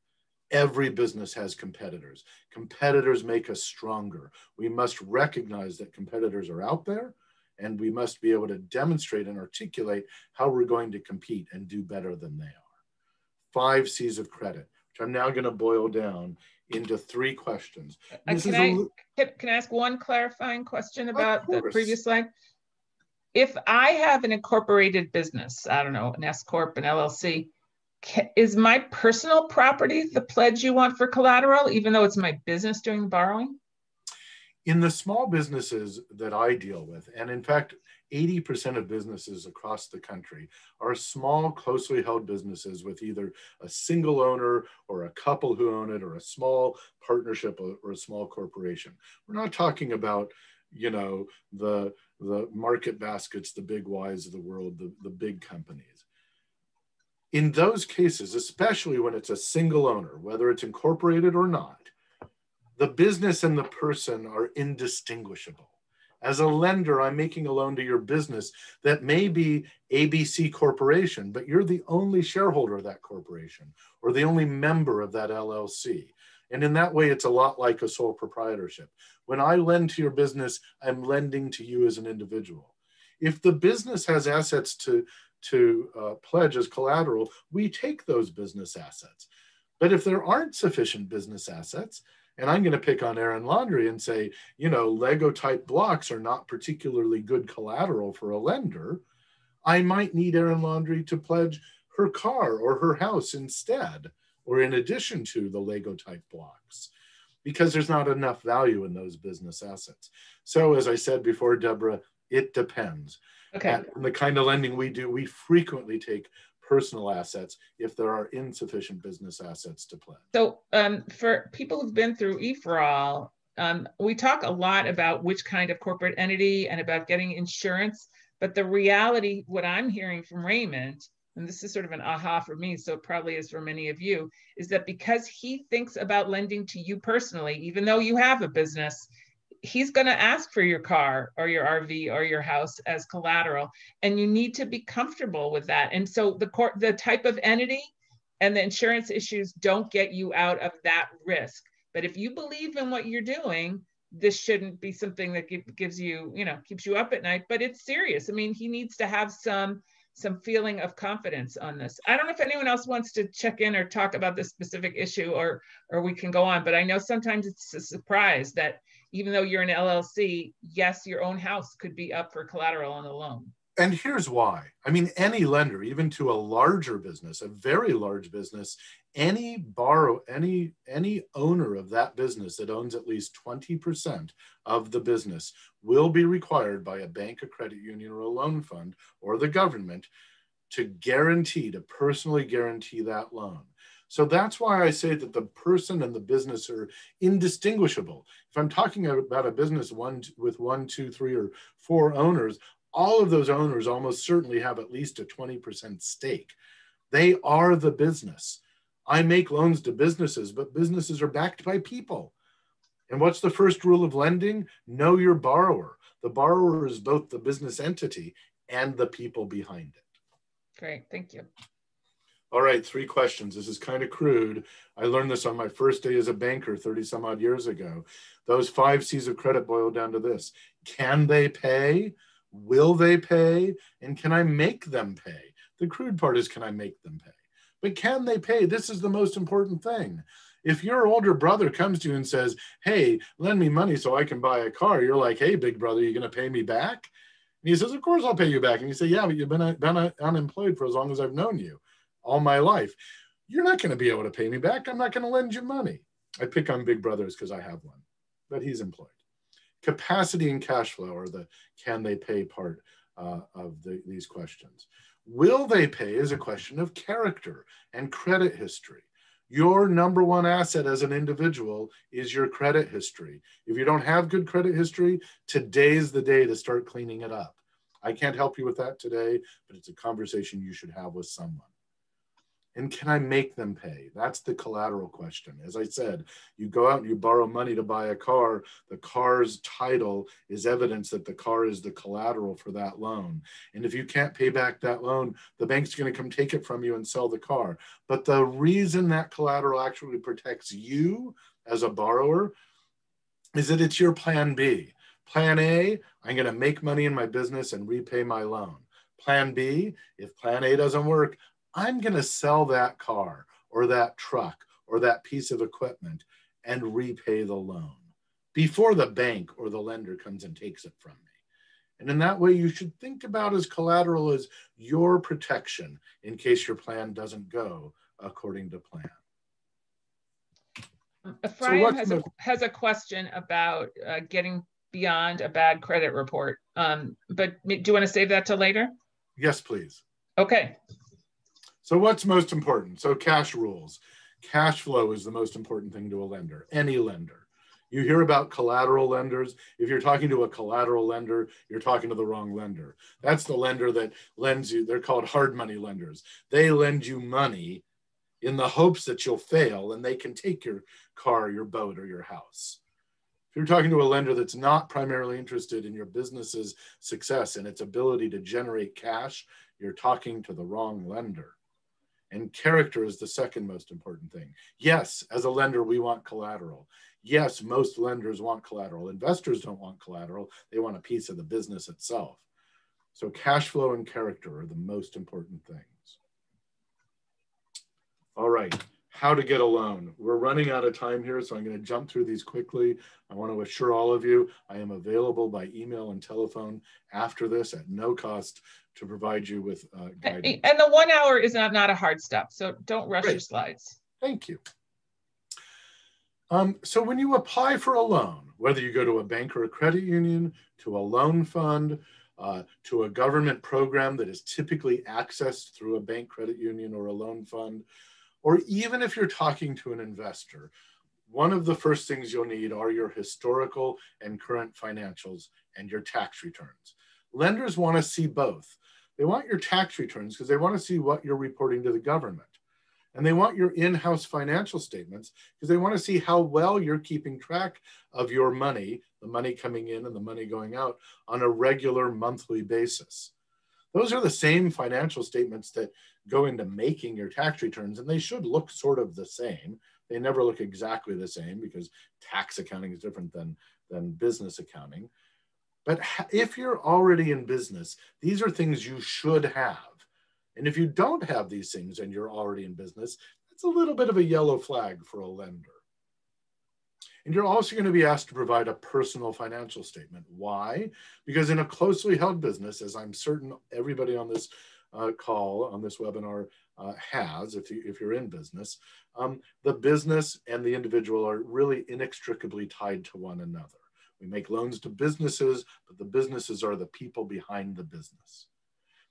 Every business has competitors. Competitors make us stronger. We must recognize that competitors are out there and we must be able to demonstrate and articulate how we're going to compete and do better than they are. Five C's of credit, which I'm now going to boil down into three questions. Uh, can, I, can, can, I ask one clarifying question about the previous slide? If I have an incorporated business, I don't know, an S Corp, an LLC, is my personal property the pledge you want for collateral, even though it's my business doing the borrowing? In the small businesses that I deal with, and in fact, 80% of businesses across the country are small, closely held businesses with either a single owner or a couple who own it or a small partnership or a small corporation. We're not talking about, you know, the, the Market Baskets, the Big Ys of the world, the, the big companies. In those cases, especially when it's a single owner, whether it's incorporated or not, the business and the person are indistinguishable. As a lender, I'm making a loan to your business that may be ABC Corporation, but you're the only shareholder of that corporation or the only member of that LLC. And in that way, it's a lot like a sole proprietorship. When I lend to your business, I'm lending to you as an individual. If the business has assets to, to uh, pledge as collateral, we take those business assets. But if there aren't sufficient business assets, and I'm going to pick on Erin Landry and say, you know, Lego type blocks are not particularly good collateral for a lender. I might need Erin Landry to pledge her car or her house instead, or in addition to the Lego type blocks, because there's not enough value in those business assets. So, as I said before, Deborah, it depends. Okay. And the kind of lending we do, we frequently take personal assets if there are insufficient business assets to pledge. So um, for people who've been through EforAll, um, we talk a lot about which kind of corporate entity and about getting insurance, but the reality, what I'm hearing from Raymond, and this is sort of an aha for me, so it probably is for many of you, is that because he thinks about lending to you personally, even though you have a business, he's going to ask for your car or your RV or your house as collateral, and you need to be comfortable with that. And so the court, the type of entity and the insurance issues don't get you out of that risk. But if you believe in what you're doing, this shouldn't be something that gives you, you know, keeps you up at night. But it's serious. I mean, he needs to have some some feeling of confidence on this. I don't know if anyone else wants to check in or talk about this specific issue or or we can go on, but I know sometimes it's a surprise that even though you're an LLC, yes, your own house could be up for collateral on a loan. And here's why. I mean, any lender, even to a larger business, a very large business, any borrow, any any owner of that business that owns at least 20% of the business will be required by a bank, a credit union, or a loan fund, or the government to guarantee, to personally guarantee that loan. So that's why I say that the person and the business are indistinguishable. If I'm talking about a business one with one, two, three, or four owners, all of those owners almost certainly have at least a 20% stake. They are the business. I make loans to businesses, but businesses are backed by people. And what's the first rule of lending? Know your borrower. The borrower is both the business entity and the people behind it. Great, thank you. All right, three questions. This is kind of crude. I learned this on my first day as a banker 30 some odd years ago. Those five C's of credit boil down to this Can they pay? Will they pay? And can I make them pay? The crude part is can I make them pay? But can they pay? This is the most important thing. If your older brother comes to you and says, Hey, lend me money so I can buy a car, you're like, Hey, big brother, you're going to pay me back? And he says, Of course I'll pay you back. And you say, Yeah, but you've been, been unemployed for as long as I've known you all my life. You're not going to be able to pay me back. I'm not going to lend you money. I pick on big brothers because I have one, but he's employed. Capacity and cash flow are the can they pay part uh, of the, these questions. Will they pay is a question of character and credit history. Your number one asset as an individual is your credit history. If you don't have good credit history, today's the day to start cleaning it up. I can't help you with that today, but it's a conversation you should have with someone. And can I make them pay? That's the collateral question. As I said, you go out and you borrow money to buy a car. The car's title is evidence that the car is the collateral for that loan. And if you can't pay back that loan, the bank's going to come take it from you and sell the car. But the reason that collateral actually protects you as a borrower is that it's your plan B. Plan A, I'm going to make money in my business and repay my loan. Plan B, if plan A doesn't work, I'm going to sell that car or that truck or that piece of equipment and repay the loan before the bank or the lender comes and takes it from me. And in that way, you should think about as collateral as your protection in case your plan doesn't go according to plan. Ephraim so has, a, has a question about uh, getting beyond a bad credit report. Um, but do you want to save that to later? Yes, please. Okay. So what's most important? So cash rules. Cash flow is the most important thing to a lender, any lender. You hear about collateral lenders. If you're talking to a collateral lender, you're talking to the wrong lender. That's the lender that lends you, they're called hard money lenders. They lend you money in the hopes that you'll fail and they can take your car, your boat, or your house. If you're talking to a lender that's not primarily interested in your business's success and its ability to generate cash, you're talking to the wrong lender. And character is the second most important thing. Yes, as a lender, we want collateral yes, most lenders want collateral. Investors don't want collateral. They want a piece of the business itself. So cash flow and character are the most important things. All right, how to get a loan. We're running out of time here, so I'm gonna jump through these quickly. I wanna assure all of you, I am available by email and telephone after this at no cost to provide you with uh, guidance. And the one hour is not, not a hard stop, so don't rush Great. your slides. Thank you. Um, so when you apply for a loan, whether you go to a bank or a credit union, to a loan fund, uh, to a government program that is typically accessed through a bank, credit union, or a loan fund, or even if you're talking to an investor, one of the first things you'll need are your historical and current financials and your tax returns. Lenders want to see both. They want your tax returns because they want to see what you're reporting to the government. And they want your in house financial statements because they want to see how well you're keeping track of your money, the money coming in and the money going out on a regular monthly basis. Those are the same financial statements that go into making your tax returns, and they should look sort of the same. They never look exactly the same because tax accounting is different than, than business accounting. But if you're already in business, these are things you should have. And if you don't have these things and you're already in business, that's a little bit of a yellow flag for a lender. And you're also going to be asked to provide a personal financial statement. Why? Because in a closely held business, as I'm certain everybody on this uh, call, on this webinar uh, has, if, you, if you're in business, um, the business and the individual are really inextricably tied to one another. We make loans to businesses, but the businesses are the people behind the business.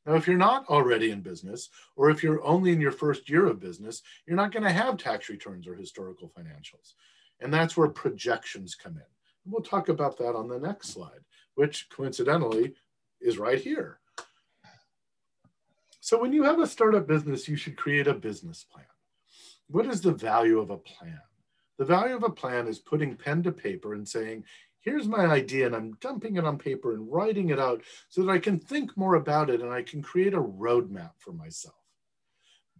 Now, if you're not already in business, or if you're only in your first year of business, you're not going to have tax returns or historical financials. And that's where projections come in. And we'll talk about that on the next slide, which coincidentally is right here. So when you have a startup business, you should create a business plan. What is the value of a plan? The value of a plan is putting pen to paper and saying, here's my idea and I'm dumping it on paper and writing it out so that I can think more about it and I can create a roadmap for myself.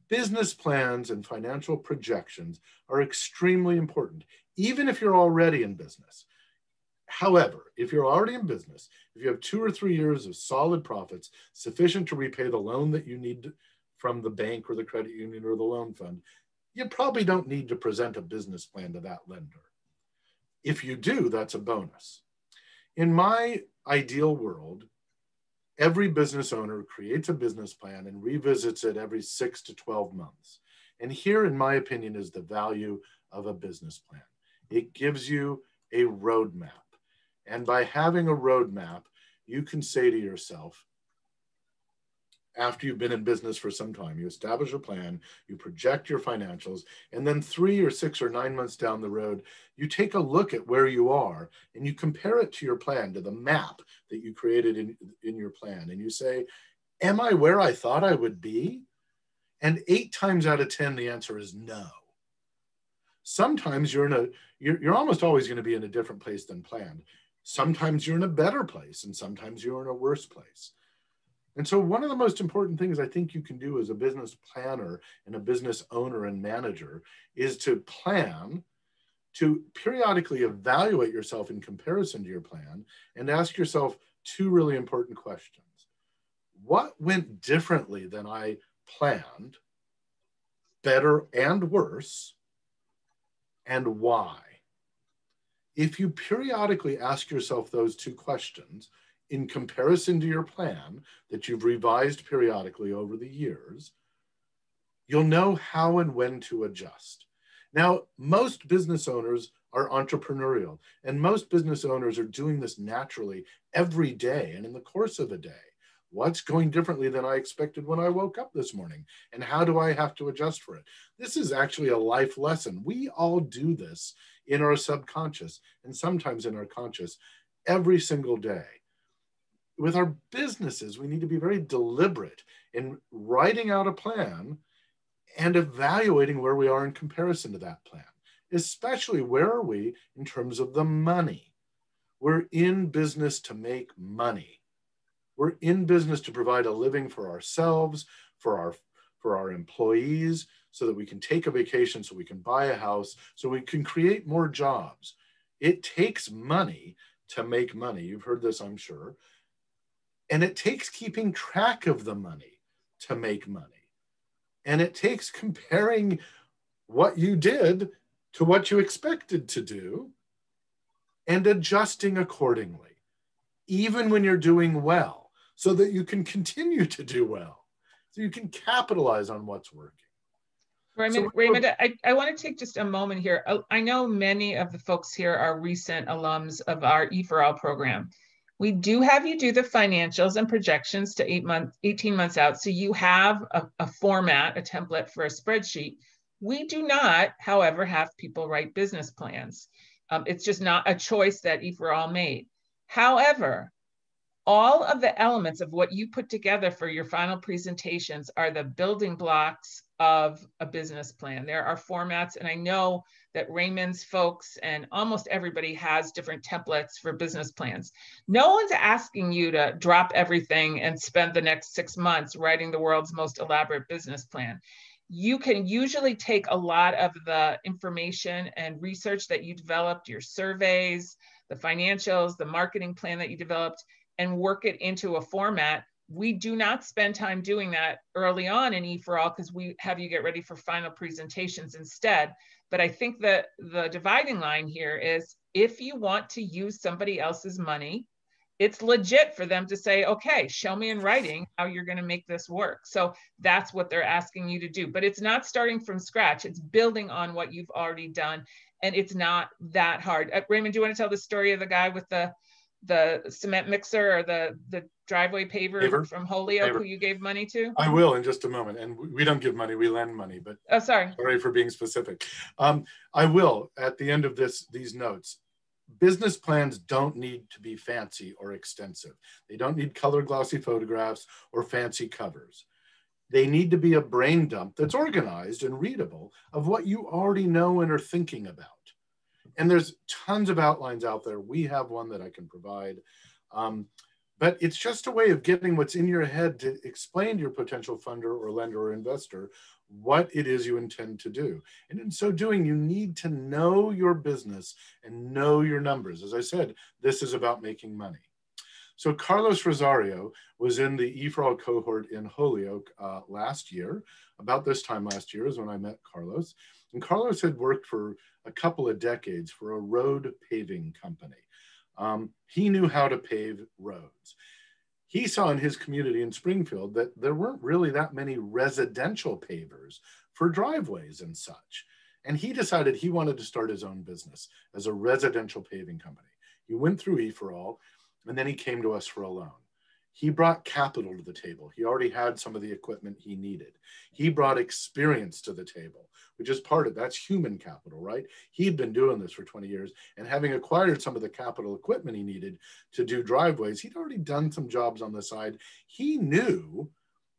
Business plans and financial projections are extremely important, even if you're already in business. However, if you're already in business, if you have two or three years of solid profits sufficient to repay the loan that you need from the bank or the credit union or the loan fund, you probably don't need to present a business plan to that lender. If you do, that's a bonus. In my ideal world, every business owner creates a business plan and revisits it every six to 12 months. And here, in my opinion, is the value of a business plan. It gives you a roadmap. And by having a roadmap, you can say to yourself, after you've been in business for some time. You establish a plan, you project your financials, and then three or six or nine months down the road, you take a look at where you are and you compare it to your plan, to the map that you created in, in your plan. And you say, Am I where I thought I would be? And eight times out of 10, the answer is no. Sometimes you're in a, you're, you're almost always going to be in a different place than planned. Sometimes you're in a better place, and sometimes you're in a worse place. And so, one of the most important things I think you can do as a business planner and a business owner and manager is to plan to periodically evaluate yourself in comparison to your plan and ask yourself two really important questions. What went differently than I planned, better and worse, and why? If you periodically ask yourself those two questions in comparison to your plan that you've revised periodically over the years, you'll know how and when to adjust. Now, most business owners are entrepreneurial, and most business owners are doing this naturally every day and in the course of a day. What's going differently than I expected when I woke up this morning? And how do I have to adjust for it? This is actually a life lesson. We all do this in our subconscious and sometimes in our conscious every single day. With our businesses, we need to be very deliberate in writing out a plan and evaluating where we are in comparison to that plan, especially where are we in terms of the money. We're in business to make money. We're in business to provide a living for ourselves, for our for our employees, so that we can take a vacation, so we can buy a house, so we can create more jobs. It takes money to make money. You've heard this, I'm sure. And it takes keeping track of the money to make money. And it takes comparing what you did to what you expected to do and adjusting accordingly, even when you're doing well, so that you can continue to do well, so you can capitalize on what's working. Raymond, so, Raymond I, I want to take just a moment here. I, I know many of the folks here are recent alums of our EforAll program. We do have you do the financials and projections to eight months, 18 months out. So you have a, a format, a template for a spreadsheet. We do not, however, have people write business plans. Um, it's just not a choice that EforAll made. However, all of the elements of what you put together for your final presentations are the building blocks of a business plan. There are formats, and I know that Raymond's folks and almost everybody has different templates for business plans. No one's asking you to drop everything and spend the next six months writing the world's most elaborate business plan. You can usually take a lot of the information and research that you developed, your surveys, the financials, the marketing plan that you developed, and work it into a format we do not spend time doing that early on in EforAll because we have you get ready for final presentations instead. But I think that the dividing line here is if you want to use somebody else's money, it's legit for them to say, okay, show me in writing how you're going to make this work. So that's what they're asking you to do. But it's not starting from scratch, it's building on what you've already done. And it's not that hard. Uh, Raymond, do you want to tell the story of the guy with the the cement mixer or the the driveway paver, paver. from Holyoke paver. who you gave money to? I will in just a moment. And we don't give money, we lend money, but oh sorry. Sorry for being specific. Um, I will at the end of this these notes. Business plans don't need to be fancy or extensive. They don't need color glossy photographs or fancy covers. They need to be a brain dump that's organized and readable of what you already know and are thinking about and there's tons of outlines out there. We have one that I can provide. Um, but it's just a way of getting what's in your head to explain to your potential funder or lender or investor what it is you intend to do. And in so doing, you need to know your business and know your numbers. As I said, this is about making money. So Carlos Rosario was in the EforAll cohort in Holyoke uh, last year. About this time last year is when I met Carlos. And Carlos had worked for a couple of decades for a road paving company. Um, he knew how to pave roads. He saw in his community in Springfield that there weren't really that many residential pavers for driveways and such. And he decided he wanted to start his own business as a residential paving company. He went through E for All and then he came to us for a loan. He brought capital to the table. He already had some of the equipment he needed. He brought experience to the table, which is part of that's human capital, right? He'd been doing this for 20 years and having acquired some of the capital equipment he needed to do driveways, he'd already done some jobs on the side. He knew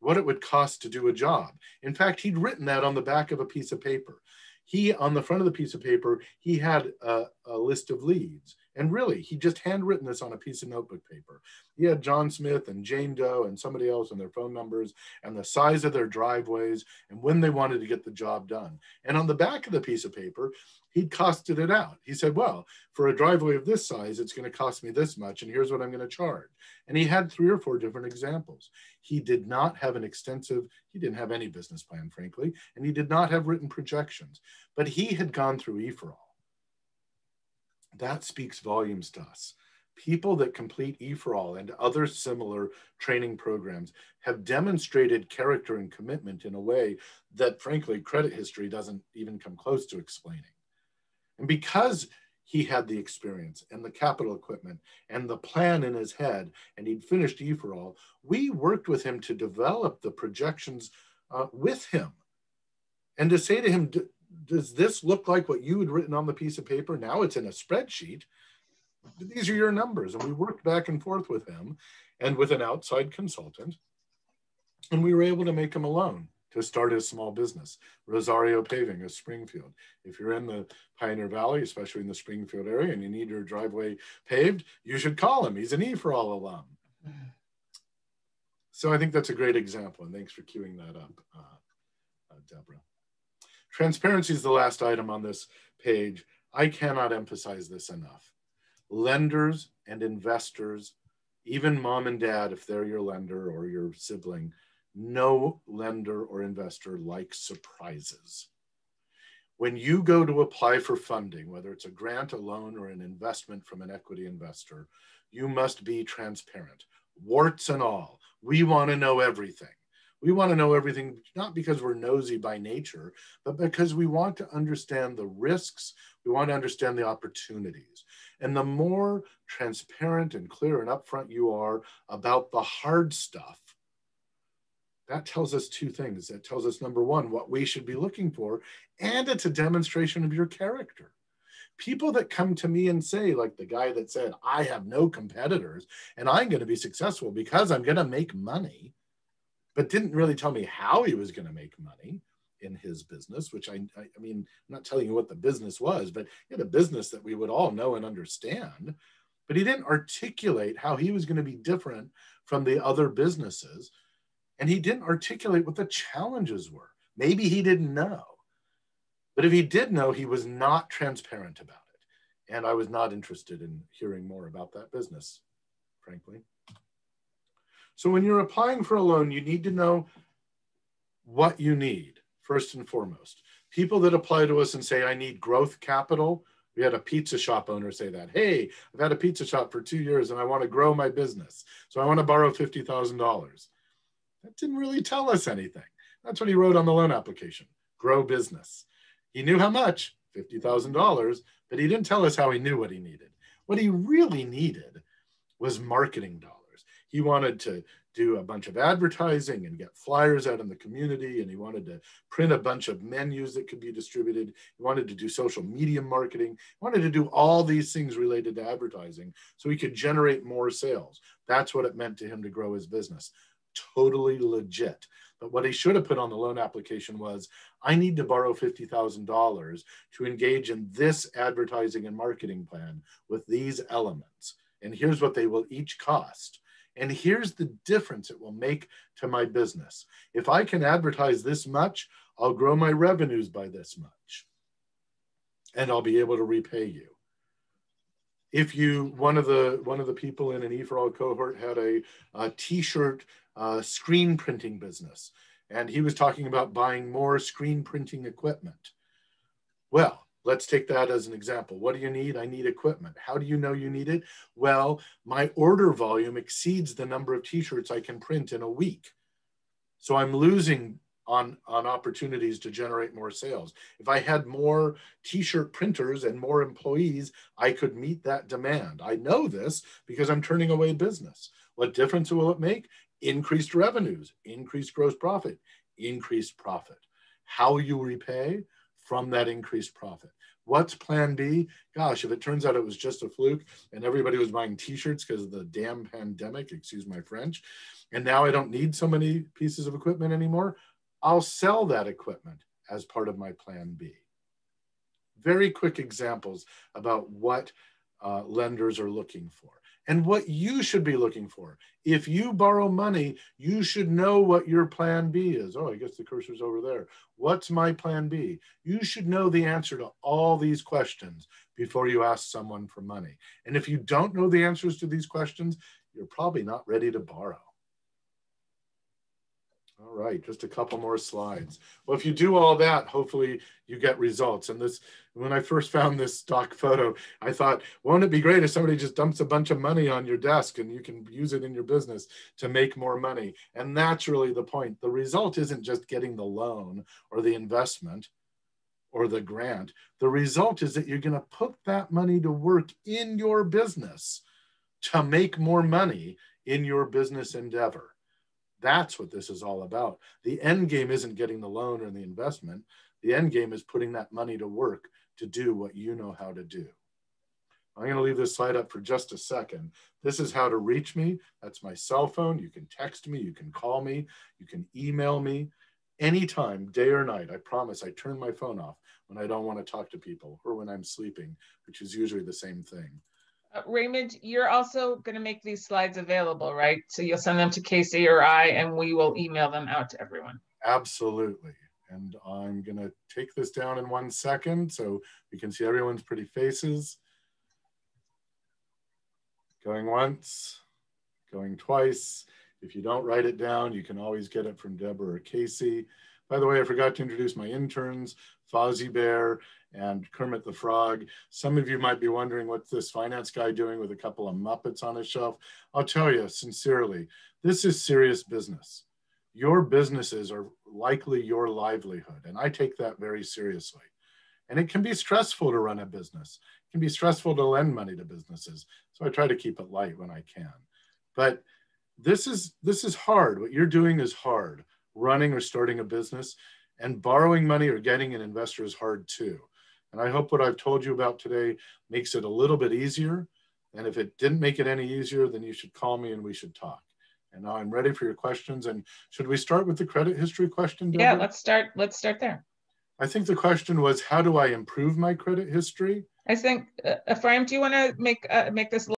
what it would cost to do a job. In fact, he'd written that on the back of a piece of paper. He, on the front of the piece of paper, he had a, a list of leads And really, he just handwritten this on a piece of notebook paper. He had John Smith and Jane Doe and somebody else and their phone numbers and the size of their driveways and when they wanted to get the job done. And on the back of the piece of paper, he'd costed it out. He said, well, for a driveway of this size, it's going to cost me this much, and here's what I'm going to charge. And he had three or four different examples. He did not have an extensive, he didn't have any business plan, frankly, and he did not have written projections, but he had gone through EforAll that speaks volumes to us. People that complete EforAll and other similar training programs have demonstrated character and commitment in a way that, frankly, credit history doesn't even come close to explaining. And because he had the experience and the capital equipment and the plan in his head, and he'd finished EforAll, we worked with him to develop the projections uh, with him and to say to him, does this look like what you had written on the piece of paper? Now it's in a spreadsheet. These are your numbers. And we worked back and forth with him and with an outside consultant. And we were able to make him a loan to start his small business, Rosario Paving of Springfield. If you're in the Pioneer Valley, especially in the Springfield area, and you need your driveway paved, you should call him. He's an E for all alum. So I think that's a great example. And thanks for queuing that up, uh, uh, Deborah. Transparency is the last item on this page. I cannot emphasize this enough. Lenders and investors, even mom and dad, if they're your lender or your sibling, no lender or investor likes surprises. When you go to apply for funding, whether it's a grant, a loan, or an investment from an equity investor, you must be transparent, warts and all. We want to know everything. We want to know everything, not because we're nosy by nature, but because we want to understand the risks, we want to understand the opportunities. And the more transparent and clear and upfront you are about the hard stuff, that tells us two things. That tells us, number one, what we should be looking for, and it's a demonstration of your character people that come to me and say, like the guy that said, I have no competitors and I'm going to be successful because I'm going to make money but didn't really tell me how he was going to make money in his business, which I, I, I, mean, I'm not telling you what the business was, but he had a business that we would all know and understand. But he didn't articulate how he was going to be different from the other businesses. And he didn't articulate what the challenges were. Maybe he didn't know. But if he did know, he was not transparent about it. And I was not interested in hearing more about that business, frankly. So when you're applying for a loan, you need to know what you need first and foremost. People that apply to us and say, I need growth capital. We had a pizza shop owner say that, hey, I've had a pizza shop for two years and I want to grow my business. So I want to borrow $50,000. That didn't really tell us anything. That's what he wrote on the loan application, grow business. He knew how much, $50,000, but he didn't tell us how he knew what he needed. What he really needed was marketing dollars he wanted to do a bunch of advertising and get flyers out in the community and he wanted to print a bunch of menus that could be distributed. He wanted to do social media marketing. He wanted to do all these things related to advertising so he could generate more sales. That's what it meant to him to grow his business. Totally legit. But what he should have put on the loan application was i need to borrow $50000 to engage in this advertising and marketing plan with these elements. And here's what they will each cost and here's the difference it will make to my business. If I can advertise this much, I'll grow my revenues by this much. And I'll be able to repay you. If you, one of the one of the people in an EforAll cohort had a a t-shirt uh, screen printing business, and he was talking about buying more screen printing equipment. Well, Let's take that as an example. What do you need? I need equipment. How do you know you need it? Well, my order volume exceeds the number of t-shirts I can print in a week. So I'm losing on, on opportunities to generate more sales. If I had more t-shirt printers and more employees, I could meet that demand. I know this because I'm turning away business. What difference will it make? Increased revenues, increased gross profit, increased profit. How you repay? From that increased profit. What's plan B? Gosh, if it turns out it was just a fluke and everybody was buying t-shirts because of the damn pandemic, excuse my French, and now I don't need so many pieces of equipment anymore, I'll sell that equipment as part of my plan B. Very quick examples about what uh, lenders are looking for and what you should be looking for. If you borrow money, you should know what your plan B is. Oh, I guess the cursor's over there. What's my plan B? You should know the answer to all these questions before you ask someone for money. And if you don't know the answers to these questions, you're probably not ready to borrow. All right, just a couple more slides. Well, if you do all that, hopefully you get results. And this, when I first found this stock photo, I thought, won't it be great if somebody just dumps a bunch of money on your desk and you can use it in your business to make more money? And that's really the point. The result isn't just getting the loan or the investment or the grant. The result is that you're going to put that money to work in your business to make more money in your business endeavor. That's what this is all about. The end game isn't getting the loan or the investment. The end game is putting that money to work to do what you know how to do. I'm going to leave this slide up for just a second. This is how to reach me. That's my cell phone. You can text me, you can call me, you can email me anytime, day or night. I promise I turn my phone off when I don't want to talk to people or when I'm sleeping, which is usually the same thing. Uh, Raymond, you're also going to make these slides available, right? So you'll send them to Casey or I, and we will email them out to everyone. Absolutely. And I'm going to take this down in one second so we can see everyone's pretty faces. Going once, going twice. If you don't write it down, you can always get it from Deborah or Casey. By the way, I forgot to introduce my interns, Fozzie Bear and Kermit the Frog. Some of you might be wondering what's this finance guy doing with a couple of Muppets on his shelf. I'll tell you sincerely, this is serious business. Your businesses are likely your livelihood, and I take that very seriously. And it can be stressful to run a business. It can be stressful to lend money to businesses. So I try to keep it light when I can. But this is this is hard. What you're doing is hard. Running or starting a business and borrowing money or getting an investor is hard too. And I hope what I've told you about today makes it a little bit easier. And if it didn't make it any easier, then you should call me and we should talk. And now I'm ready for your questions. And should we start with the credit history question? Deborah? Yeah, let's start. Let's start there. I think the question was, how do I improve my credit history? I think, uh, Ephraim, do you want to make uh, make this